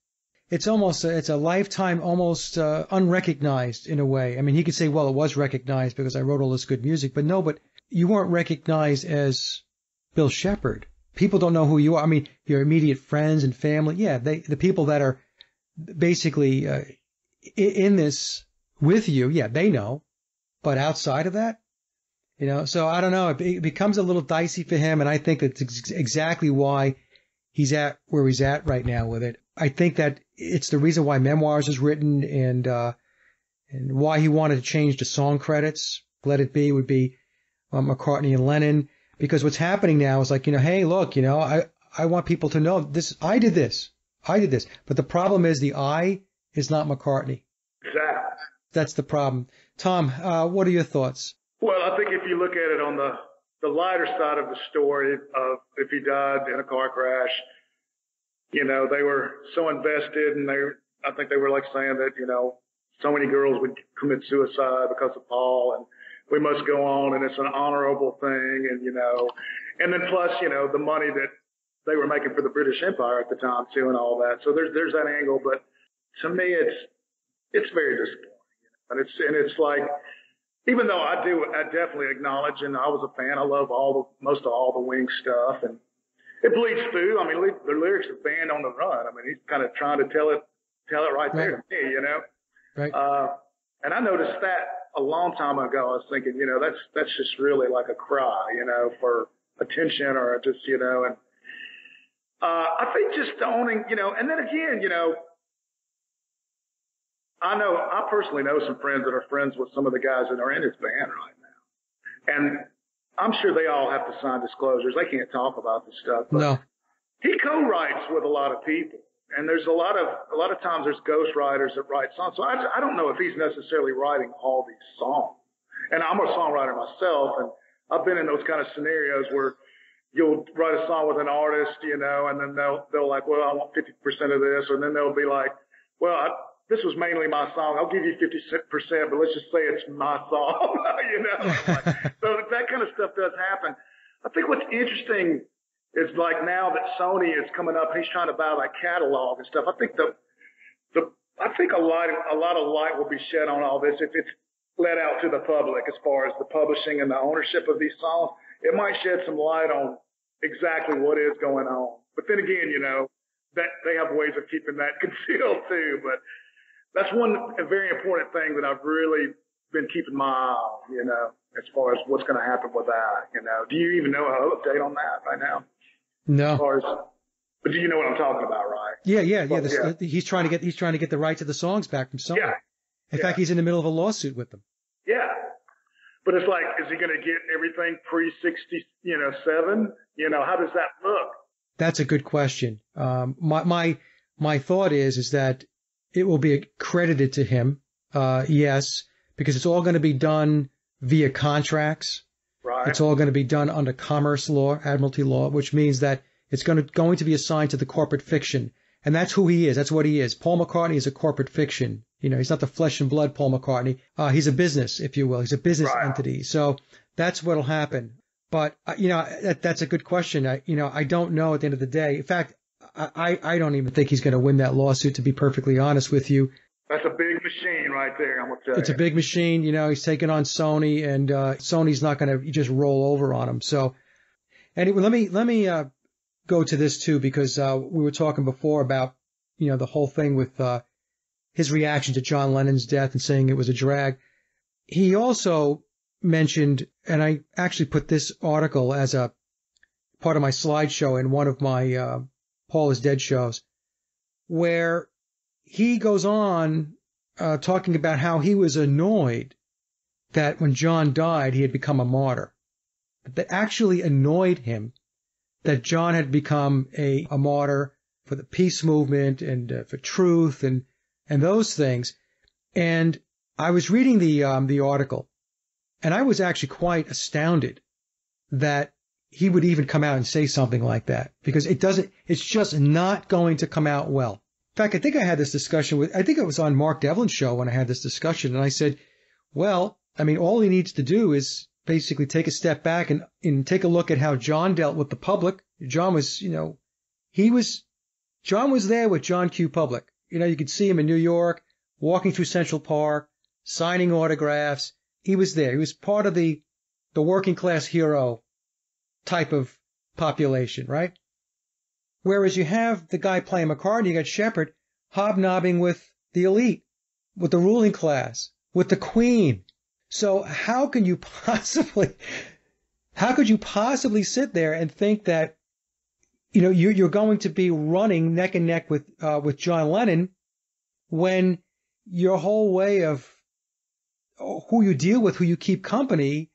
It's almost a, it's a lifetime almost uh, unrecognized in a way. I mean, he could say, well, it was recognized because I wrote all this good music, but no, but you weren't recognized as Bill Shepherd. People don't know who you are. I mean, your immediate friends and family, yeah, they the people that are basically uh, in this with you, yeah, they know. But outside of that, you know, so I don't know. It, becomes a little dicey for him, and I think that's ex- exactly why he's at where he's at right now with it. I think that it's the reason why Memoirs is written, and uh, and why he wanted to change the song credits. Let It Be would be uh, McCartney and Lennon, because what's happening now is like, you know, hey, look, you know, I I want people to know this. I did this. I did this. But the problem is the I is not McCartney. Exactly. That's the problem. Tom, uh, what are your thoughts? Well, I think if you look at it on the the lighter side of the story of if he died in a car crash, you know, they were so invested and they, I think they were like saying that, you know, so many girls would commit suicide because of Paul and we must go on and it's an honorable thing and, you know, and then plus, you know, the money that they were making for the British Empire at the time too and all that. So there's, there's that angle, but to me, it's, it's very disappointing. And it's, and it's like, even though I do, I definitely acknowledge, and I was a fan, I love all the, most of all the Wing stuff, and it bleeds through. I mean, the lyrics are Band on the Run. I mean, he's kind of trying to tell it, tell it right, right. there to me, you know? Right. Uh, and I noticed that a long time ago, I was thinking, you know, that's that's just really like a cry, you know, for attention or just, you know, and uh, I think just owning, you know, and then again, you know, I know I personally know some friends that are friends with some of the guys that are in his band right now, and I'm sure they all have to sign disclosures. They can't talk about this stuff. But no. He co-writes with a lot of people, and there's a lot of a lot of times there's ghost writers that write songs. So I, I don't know if he's necessarily writing all these songs. And I'm a songwriter myself, and I've been in those kind of scenarios where you'll write a song with an artist, you know, and then they'll they'll like, well, I want 50% of this, and then they'll be like, well, I, this was mainly my song. I'll give you 50%, but let's just say it's my song, you know. so that kind of stuff does happen. I think what's interesting is like now that Sony is coming up, he's trying to buy like catalog and stuff. I think the the I think a lot a lot of light will be shed on all this if it's let out to the public as far as the publishing and the ownership of these songs. It might shed some light on exactly what is going on. But then again, you know, that they have ways of keeping that concealed too. But that's one very important thing that I've really been keeping my eye on, you know, as far as what's going to happen with that. You know, do you even know an update on that right now? No. As far as, but do you know what I'm talking about, right? Yeah, yeah, yeah. This, yeah. He's trying to get he's trying to get the rights to the songs back from Sony. Yeah. In yeah. fact, he's in the middle of a lawsuit with them. Yeah. But it's like, is he going to get everything pre sixty, you know, seven? You know, how does that look? That's a good question. Um, my my my thought is is that it will be credited to him. Uh, yes, because it's all going to be done via contracts. Right. It's all going to be done under commerce law, admiralty law, which means that it's going to going to be assigned to the corporate fiction, and that's who he is. That's what he is. Paul McCartney is a corporate fiction. You know, he's not the flesh and blood Paul McCartney. Uh, he's a business, if you will. He's a business right. entity. So that's what'll happen. But uh, you know, that, that's a good question. I, you know, I don't know at the end of the day. In fact, I, I don't even think he's going to win that lawsuit. To be perfectly honest with you, that's a big machine right there. I'm gonna tell it's you. a big machine. You know, he's taking on Sony, and uh, Sony's not going to just roll over on him. So, anyway, let me let me uh, go to this too because uh, we were talking before about you know the whole thing with uh, his reaction to John Lennon's death and saying it was a drag. He also mentioned, and I actually put this article as a part of my slideshow in one of my uh, Paul is Dead shows, where he goes on uh, talking about how he was annoyed that when John died, he had become a martyr. That actually annoyed him that John had become a, a martyr for the peace movement and uh, for truth and and those things. And I was reading the um, the article, and I was actually quite astounded that he would even come out and say something like that because it doesn't. It's just not going to come out well. Fact, I think I had this discussion with. I think it was on Mark Devlin's show when I had this discussion, and I said, "Well, I mean, all he needs to do is basically take a step back and, and take a look at how John dealt with the public. John was, you know, he was, John was there with John Q. Public. You know, you could see him in New York, walking through Central Park, signing autographs. He was there. He was part of the, the working class hero type of population, right? Whereas you have the guy playing McCartney, you got Shepherd hobnobbing with the elite, with the ruling class, with the Queen. So how can you possibly, how could you possibly sit there and think that, you know, you're, going to be running neck and neck with, uh, with John Lennon when your whole way of who you deal with, who you keep company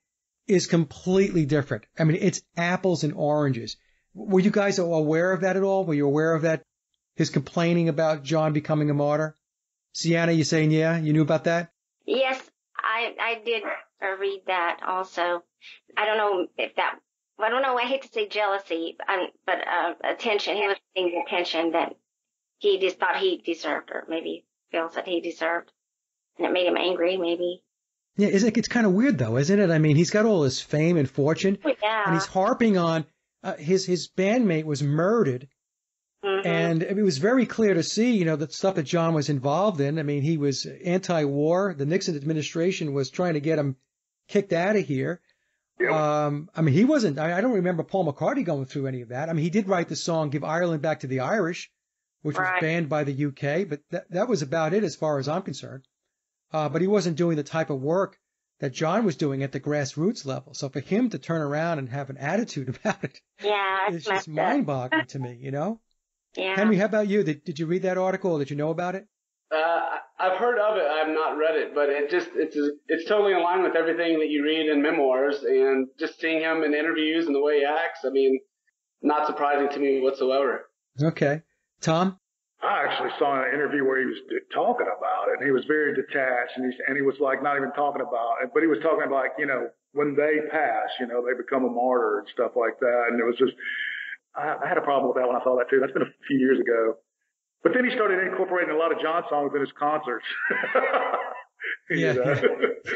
is completely different. I mean, it's apples and oranges. Were you guys aware of that at all? Were you aware of that? His complaining about John becoming a martyr? Sienna, you saying yeah? You knew about that? Yes, I I did read that also. I don't know if that. I don't know. I hate to say jealousy, um, but uh, attention. He was getting attention that he just thought he deserved, or maybe feels that he deserved, and it made him angry. Maybe. Yeah, is it? It's kind of weird though, isn't it? I mean, he's got all his fame and fortune, Oh, yeah. and he's harping on uh, his his bandmate was murdered, Mhm. and it was very clear to see, you know, the stuff that John was involved in. I mean, he was anti-war. The Nixon administration was trying to get him kicked out of here. Yeah. Um, I mean, he wasn't. I, I don't remember Paul McCartney going through any of that. I mean, he did write the song "Give Ireland Back to the Irish," which was banned by the UK, but that that was about it as far as I'm concerned. Uh, but he wasn't doing the type of work that John was doing at the grassroots level. So for him to turn around and have an attitude about it, yeah, it's just mind-boggling to me, you know. Yeah. Henry, how about you? Did, did you read that article? Or did you know about it? Uh, I've heard of it. I've not read it, but it just it's it's totally in line with everything that you read in memoirs, and just seeing him in interviews and the way he acts. I mean, not surprising to me whatsoever. Okay, Tom. I actually saw an interview where he was talking about it, and he was very detached, and he and he was like not even talking about it, but he was talking about like you know when they pass, you know, they become a martyr and stuff like that, and it was just I, I had a problem with that when I saw that too. That's been a few years ago. But then he started incorporating a lot of John songs in his concerts. yeah, yeah.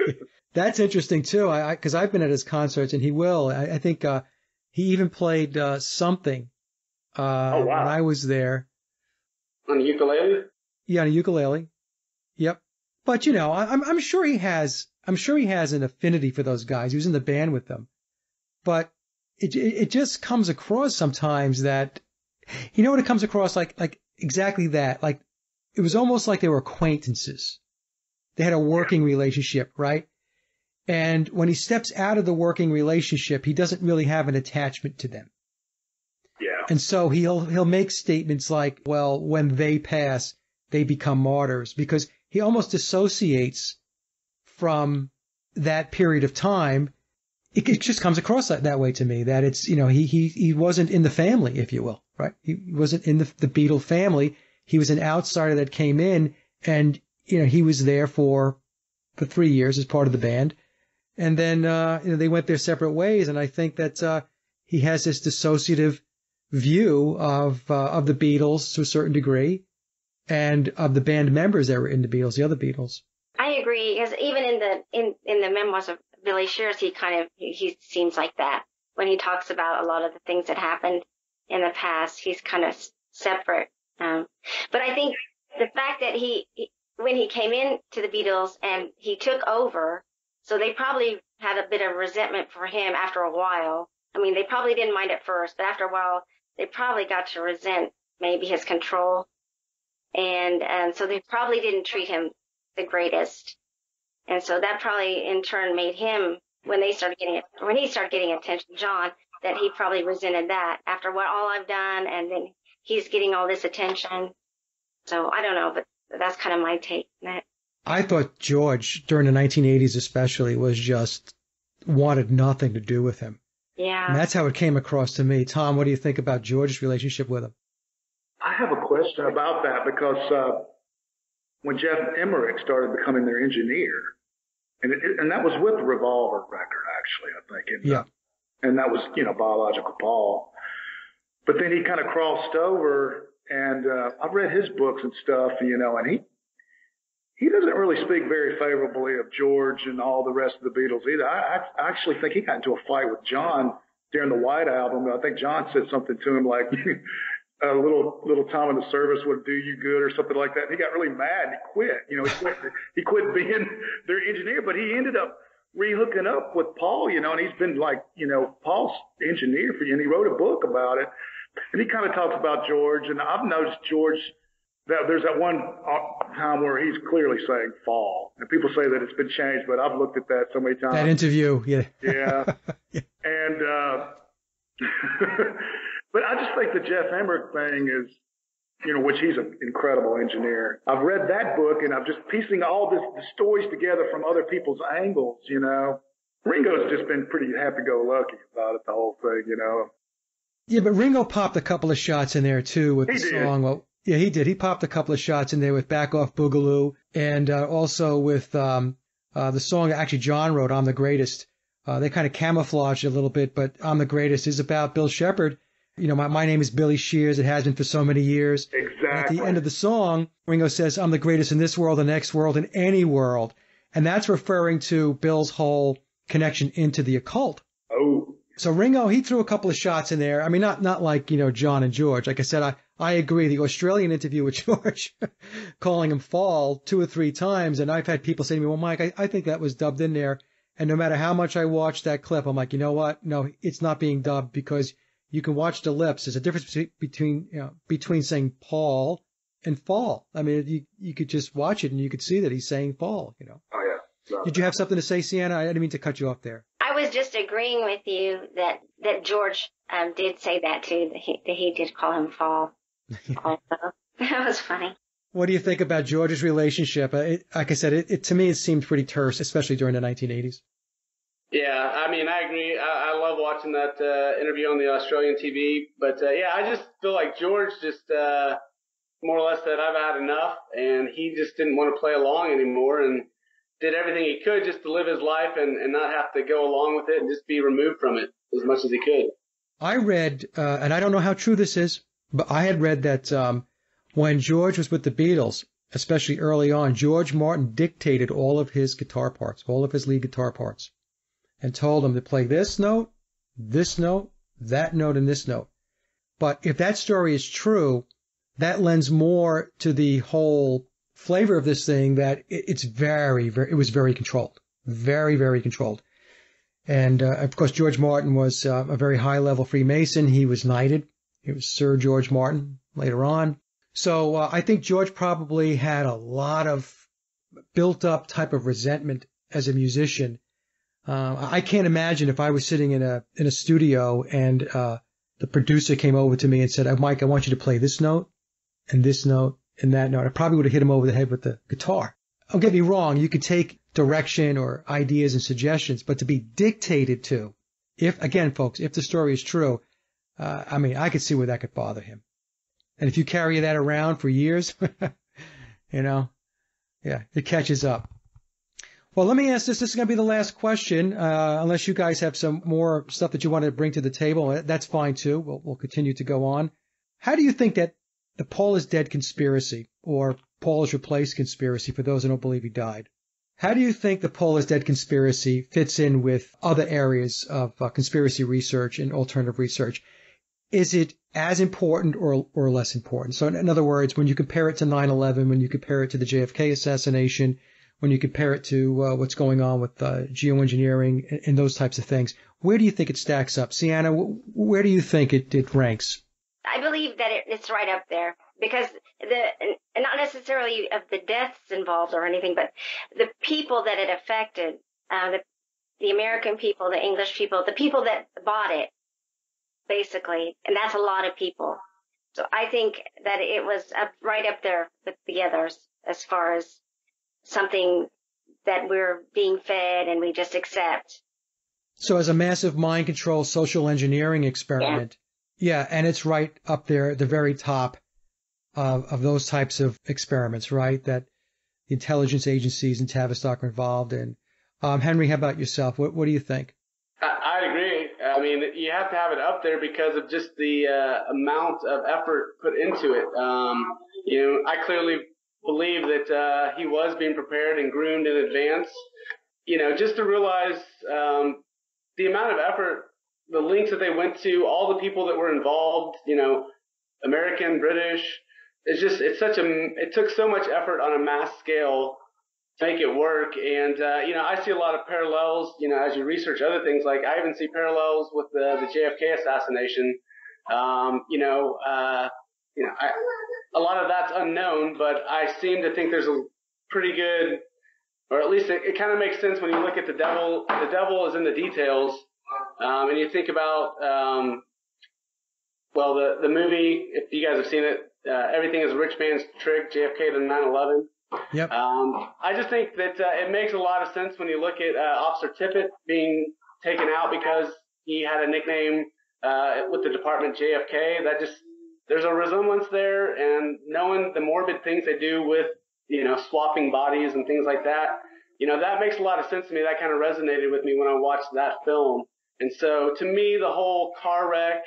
that's interesting too. I because I've been at his concerts and he will. I, I think uh, he even played uh, something uh, oh, wow. when I was there. On a ukulele. Yeah, on a ukulele. Yep. But you know, I'm I'm sure he has. I'm sure he has an affinity for those guys. He was in the band with them. But it it just comes across sometimes that you know what it comes across like like exactly that. Like it was almost like they were acquaintances. They had a working relationship, right? And when he steps out of the working relationship, he doesn't really have an attachment to them. And so he'll he'll make statements like, well, when they pass, they become martyrs because he almost dissociates from that period of time. It, it just comes across that, that way to me that it's, you know, he, he, he wasn't in the family, if you will, right? He wasn't in the, the Beatle family. He was an outsider that came in and, you know, he was there for, for three years as part of the band. And then, uh, you know, they went their separate ways. And I think that, uh, he has this dissociative view of, uh, of the Beatles to a certain degree and of the band members that were in the Beatles, the other Beatles. I agree because even in the in in the memoirs of Billy Shears, he kind of he, seems like that when he talks about a lot of the things that happened in the past. He's kind of separate. Um, but I think the fact that he, he when he came in to the Beatles and he took over, so they probably had a bit of resentment for him after a while. I mean, they probably didn't mind at first, but after a while, they probably got to resent maybe his control and and so they probably didn't treat him the greatest, and so that probably in turn made him when they started getting when he started getting attention, John, that he probably resented that after what all I've done, and then he's getting all this attention. So I don't know, but that's kind of my take on it. I thought George during the 1980s especially was just wanted nothing to do with him. Yeah. And that's how it came across to me. Tom, what do you think about George's relationship with him? I have a question about that because uh, when Jeff Emerick started becoming their engineer, and it, and that was with the Revolver record actually, I think. And, yeah. And that was you know Biological Paul, but then he kind of crossed over, and uh, I've read his books and stuff, you know, and he he doesn't really speak very favorably of George and all the rest of the Beatles either. I, I actually think he got into a fight with John during the White Album. I think John said something to him like, a little little time in the service would do you good or something like that. And he got really mad and he quit. You know, he quit he quit being their engineer, but he ended up rehooking up with Paul, you know, and he's been like, you know, Paul's engineer for you and he wrote a book about it. And he kind of talks about George and I've noticed George that there's that one time where he's clearly saying Faul. And people say that it's been changed, but I've looked at that so many times. That interview, yeah. yeah. yeah. And uh But I just think the Jeff Emerick thing is, you know, which he's an incredible engineer. I've read that book and I'm just piecing all this, the stories together from other people's angles, you know. Ringo's just been pretty happy-go-lucky about it, the whole thing, you know. Yeah, but Ringo popped a couple of shots in there too with he the did. song. Well, yeah, he did. He popped a couple of shots in there with "Back Off Boogaloo" and uh, also with um, uh, the song actually John wrote, "I'm the Greatest." Uh, they kind of camouflaged it a little bit, but "I'm the Greatest" is about Bill Shepherd you know, my, my name is Billy Shears. It has been for so many years. Exactly. At the end of the song, Ringo says, I'm the greatest in this world, the next world, in any world. And that's referring to Bill's whole connection into the occult. So Ringo, he threw a couple of shots in there. I mean, not, not like, you know, John and George. Like I said, I, I agree. The Australian interview with George, calling him Faul two or three times. And I've had people say to me, well, Mike, I, I think that was dubbed in there. And no matter how much I watch that clip, I'm like, you know what? No, it's not being dubbed because you can watch the lips. There's a difference between you know, between saying Paul and Faul. I mean, you you could just watch it and you could see that he's saying Faul. You know. Oh yeah. Did you have something to say, Sienna? I didn't mean to cut you off there. I was just agreeing with you that that George um, did say that too. That he, that he did call him Faul. also, that was funny. What do you think about George's relationship? Uh, it, like I said, it, it, to me it seemed pretty terse, especially during the 1980s. Yeah, I mean, I agree. I, I love watching that uh, interview on the Australian TV. But uh, yeah, I just feel like George just uh, more or less said, "I've had enough," and he just didn't want to play along anymore, and did everything he could just to live his life and, and not have to go along with it and just be removed from it as much as he could. I read, uh, and I don't know how true this is, but I had read that um, when George was with the Beatles, especially early on, George Martin dictated all of his guitar parts, all of his lead guitar parts, and told him to play this note, this note, that note, and this note. But if that story is true, that lends more to the whole flavor of this thing that it's very, very, it was very controlled, very, very controlled. And uh, of course, George Martin was uh, a very high level Freemason. He was knighted. He was Sir George Martin later on. So uh, I think George probably had a lot of built up type of resentment as a musician. Uh, I can't imagine if I was sitting in a in a studio and uh, the producer came over to me and said, "Mike, I want you to play this note and this note in that note. I probably would have hit him over the head with the guitar. Don't get me wrong, you could take direction or ideas and suggestions, but to be dictated to, if, again, folks, if the story is true, uh, I mean, I could see where that could bother him. And if you carry that around for years, you know, yeah, it catches up. Well, let me ask this. This is going to be the last question, uh, unless you guys have some more stuff that you want to bring to the table. That's fine too. We'll, we'll continue to go on. How do you think that the Paul is dead conspiracy, or Paul is replaced conspiracy for those who don't believe he died. How do you think the Paul is dead conspiracy fits in with other areas of uh, conspiracy research and alternative research? Is it as important or, or less important? So, in, in other words, when you compare it to 9 11, when you compare it to the JFK assassination, when you compare it to uh, what's going on with uh, geoengineering and, and, those types of things, where do you think it stacks up? Sienna, where do you think it, it ranks? I believe that it, it's right up there because the not necessarily of the deaths involved or anything, but the people that it affected, uh, the the American people, the English people, the people that bought it, basically, and that's a lot of people. So I think that it was up, right up there with the others as far as something that we're being fed and we just accept. So as a massive mind control social engineering experiment, yeah, and it's right up there at the very top of, of those types of experiments, right? That the intelligence agencies and Tavistock are involved in. Um, Henry, how about yourself? What, what do you think? I, I agree. I mean, you have to have it up there because of just the uh, amount of effort put into it. Um, you know, I clearly believe that uh, he was being prepared and groomed in advance. You know, just to realize um, the amount of effort the links that they went to, all the people that were involved, you know, American, British. It's just it's such a it took so much effort on a mass scale to make it work. And uh, you know, I see a lot of parallels. You know, as you research other things, like I even see parallels with the the JFK assassination. Um, you know, uh, you know, I, a lot of that's unknown, but I seem to think there's a pretty good, or at least it, it kind of makes sense when you look at the devil. The devil is in the details um, and you think about, um, well, the, the movie, if you guys have seen it, uh, everything is a rich man's trick, JFK to 9-11. Yep. Um, I just think that uh, it makes a lot of sense when you look at uh, Officer Tippit being taken out because he had a nickname uh, with the department JFK. That just there's a resemblance there, and knowing the morbid things they do with you know swapping bodies and things like that, you know that makes a lot of sense to me. That kind of resonated with me when I watched that film. And so to me, the whole car wreck,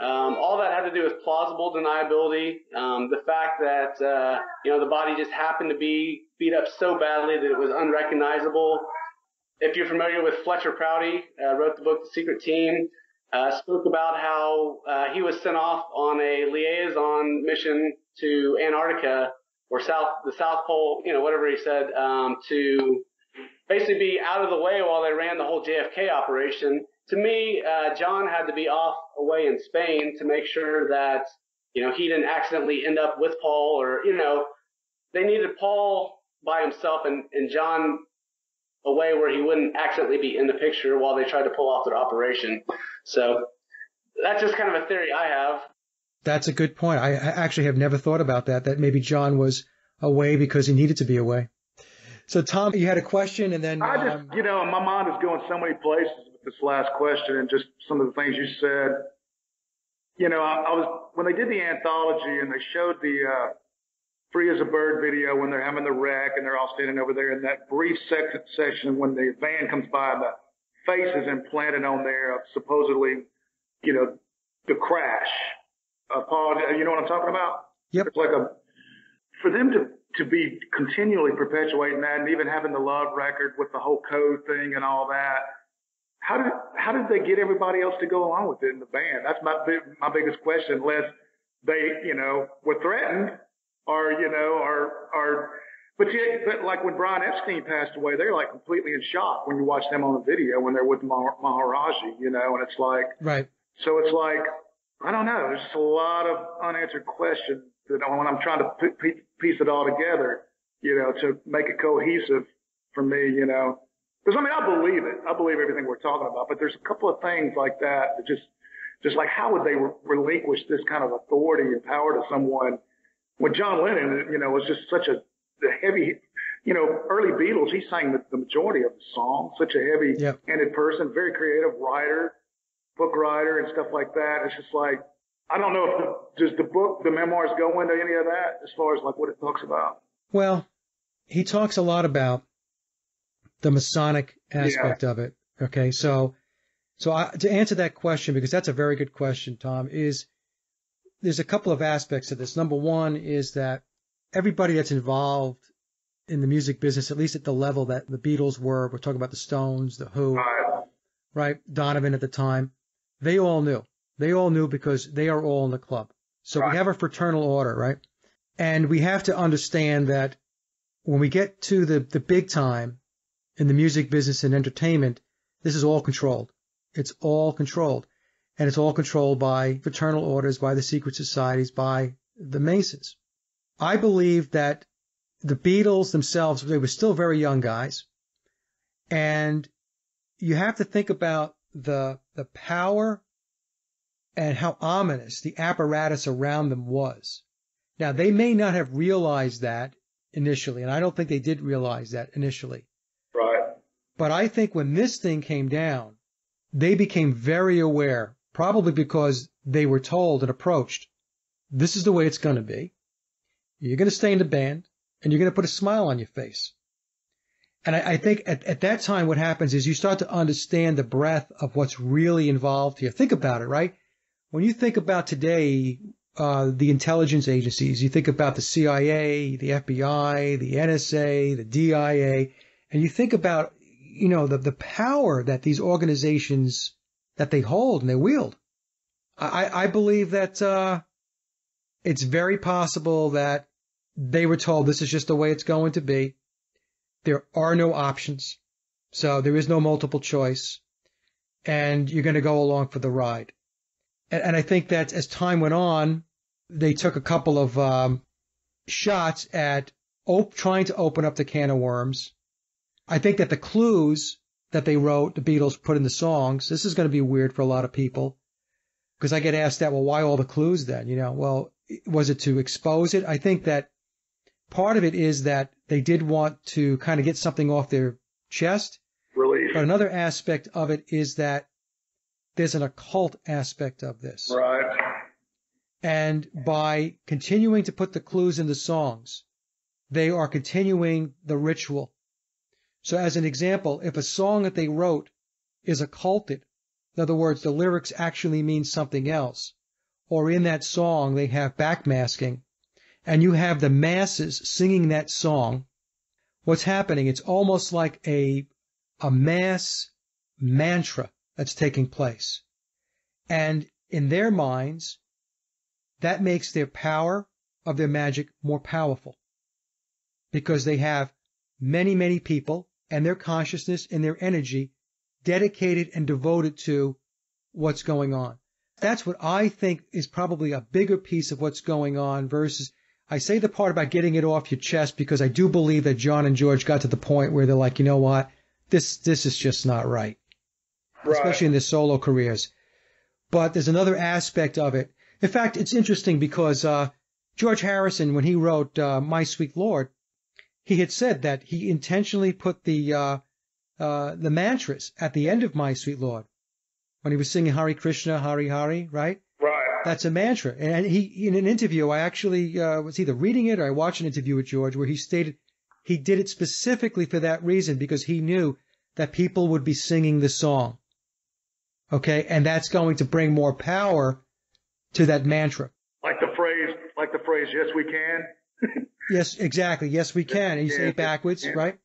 um, all that had to do with plausible deniability. Um, the fact that, uh, you know, the body just happened to be beat up so badly that it was unrecognizable. If you're familiar with Fletcher Prouty, uh, wrote the book The Secret Team, uh, spoke about how uh, he was sent off on a liaison mission to Antarctica or South, the South Pole, you know, whatever he said, um, to basically be out of the way while they ran the whole JFK operation to me, uh, John had to be off away in Spain to make sure that, you know, he didn't accidentally end up with Paul or, you know, they needed Paul by himself and, and John away where he wouldn't accidentally be in the picture while they tried to pull off their operation. So that's just kind of a theory I have. That's a good point. I actually have never thought about that, that maybe John was away because he needed to be away. So, Tom, you had a question, and then I just, um, you know, my mind is going so many places with this last question, and just some of the things you said. You know, I, I was when they did the anthology and they showed the uh, "Free as a Bird" video when they're having the wreck and they're all standing over there in that brief sec- section when the van comes by, the face is implanted on there of supposedly, you know, the crash. Uh, Paul, you know what I'm talking about? Yep. It's like a for them to to be continually perpetuating that and even having the love record with the whole code thing and all that. How did how did they get everybody else to go along with it in the band? That's my my biggest question. Unless they, you know, were threatened, or you know, or or but yet, but like when Brian Epstein passed away, they're like completely in shock when you watch them on the video when they're with Maharaji, you know, and it's like right. So it's like I don't know. There's just a lot of unanswered questions that when I'm trying to piece it all together, you know, to make it cohesive for me, you know, because I mean, I believe it. I believe everything we're talking about, but there's a couple of things like that that just, just like how would they re- relinquish this kind of authority and power to someone when John Lennon, you know, was just such a the heavy, you know, early Beatles, he sang the, the majority of the songs, such a heavy handed yep. person, very creative writer, book writer and stuff like that. It's just like, I don't know if the, does the book, the memoirs go into any of that as far as like what it talks about. Well, he talks a lot about the Masonic aspect yeah. of it. Okay, so so I, to answer that question because that's a very good question, Tom, is there's a couple of aspects to this. Number one is that everybody that's involved in the music business, at least at the level that the Beatles were, we're talking about the Stones, the Who, right, right Donovan at the time, they all knew. They all knew because they are all in the club. So right. we have a fraternal order, right? And we have to understand that when we get to the, the big time in the music business and entertainment, this is all controlled. It's all controlled. And it's all controlled by fraternal orders, by the secret societies, by the Masons. I believe that the Beatles themselves, they were still very young guys. And you have to think about the, the power and how ominous the apparatus around them was. Now, they may not have realized that initially, and I don't think they did realize that initially. But I think when this thing came down, they became very aware, probably because they were told and approached, this is the way it's going to be. You're going to stay in the band, and you're going to put a smile on your face. And I, I think at, at that time, what happens is you start to understand the breadth of what's really involved here. Think about it, right? when you think about today, uh, the intelligence agencies, you think about the CIA, the FBI, the NSA, the DIA, and you think about, you know, the, the power that these organizations that they hold and they wield. I, I believe that uh, it's very possible that they were told this is just the way it's going to be. There are no options. So there is no multiple choice. And you're going to go along for the ride. And, and I think that as time went on, they took a couple of um, shots at op- trying to open up the can of worms. I think that the clues that they wrote, the Beatles put in the songs, this is going to be weird for a lot of people. Because I get asked that, well, why all the clues then? You know, well, was it to expose it? I think that part of it is that they did want to kind of get something off their chest. Relief. But another aspect of it is that there's an occult aspect of this. Right. And by continuing to put the clues in the songs, they are continuing the ritual. So as an example, if a song that they wrote is occulted, in other words, the lyrics actually mean something else, or in that song they have backmasking, and you have the masses singing that song, what's happening? It's almost like a, a mass mantra that's taking place. And in their minds, that makes their power of their magic more powerful because they have many, many people and their consciousness and their energy dedicated and devoted to what's going on. That's what I think is probably a bigger piece of what's going on versus I say the part about getting it off your chest because I do believe that John and George got to the point where they're like, you know what? this this is just not right, Right. especially in their solo careers. But there's another aspect of it. In fact, it's interesting because uh, George Harrison, when he wrote uh, My Sweet Lord, he had said that he intentionally put the uh, uh, the mantras at the end of My Sweet Lord when he was singing Hare Krishna, Hari Hari, right? Right. That's a mantra. And he, in an interview, I actually uh, was either reading it or I watched an interview with George where he stated he did it specifically for that reason because he knew that people would be singing the song. Okay. And that's going to bring more power to that mantra. Like the phrase, like the phrase, yes, we can. Yes, exactly. Yes, we can. And you say it backwards, right?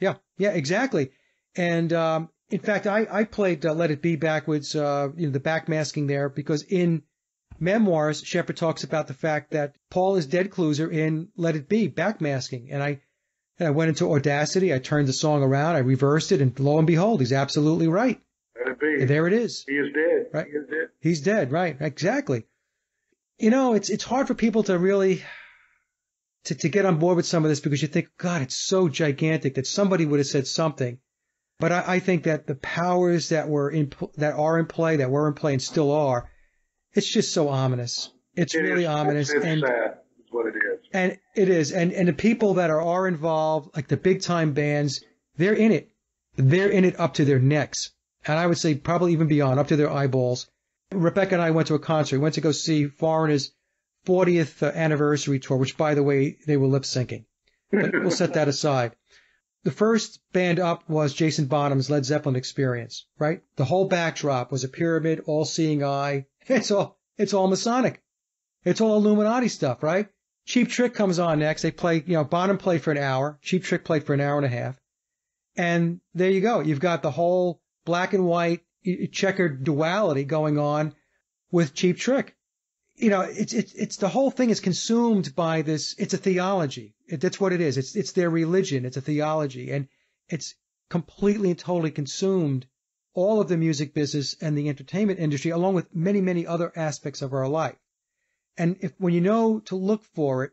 Yeah, yeah, exactly. And um, in fact, I, I played uh, Let It Be backwards, uh, you know, the backmasking there, because in memoirs, Shepherd talks about the fact that Paul is dead closer in Let It Be backmasking. And I, and I went into Audacity, I turned the song around, I reversed it, and lo and behold, he's absolutely right. Let it be. And there it is. He is dead. Right. He is dead. He's dead, right? Exactly. You know, it's it's hard for people to really to, to get on board with some of this because you think, God, it's so gigantic that somebody would have said something. But I, I think that the powers that were in that are in play, that were in play, and still are, it's just so ominous. It's It really is- ominous, It's, it's and sad. Is what it is. and it is, and and the people that are are involved, like the big time bands, they're in it. They're in it up to their necks, and I would say probably even beyond, up to their eyeballs. Rebecca and I went to a concert. We went to go see Foreigner's 40th uh, anniversary tour, which, by the way, they were lip syncing. But we'll set that aside. The first band up was Jason Bonham's Led Zeppelin experience, right? The whole backdrop was a pyramid, all seeing eye. It's all, it's all Masonic. It's all Illuminati stuff, right? Cheap Trick comes on next. They play, you know, Bonham played for an hour. Cheap Trick played for an hour and a half. And there you go. You've got the whole black and white checkered duality going on with Cheap Trick. You know, it's, it's, it's the whole thing is consumed by this. It's a theology. It, that's what it is. It's, it's their religion. It's a theology and it's completely and totally consumed all of the music business and the entertainment industry along with many, many other aspects of our life. And if, when you know to look for it,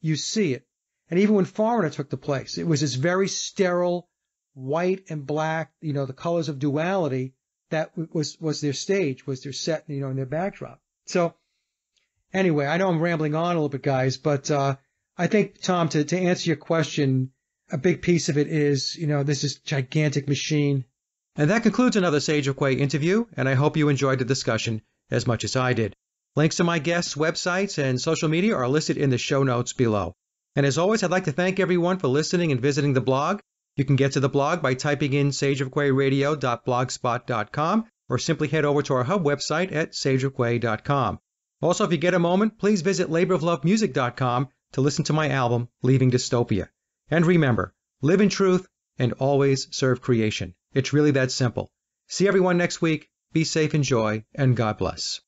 you see it. And even when Foreigner took the place, it was this very sterile, white and black, you know, the colors of duality that was, was their stage, was their set, you know, in their backdrop. So anyway, I know I'm rambling on a little bit, guys, but, uh, I think, Tom, to, to answer your question, a big piece of it is, you know, this is gigantic machine. And that concludes another Sage of Quay interview, and I hope you enjoyed the discussion as much as I did. Links to my guests' websites and social media are listed in the show notes below. And as always, I'd like to thank everyone for listening and visiting the blog. You can get to the blog by typing in sageofquayradio.blogspot.com or simply head over to our hub website at sageofquay.com. Also, if you get a moment, please visit laboroflovemusic.com to listen to my album, Leaving Dystopia. And remember, live in truth and always serve creation. It's really that simple. See everyone next week. Be safe, enjoy, and God bless.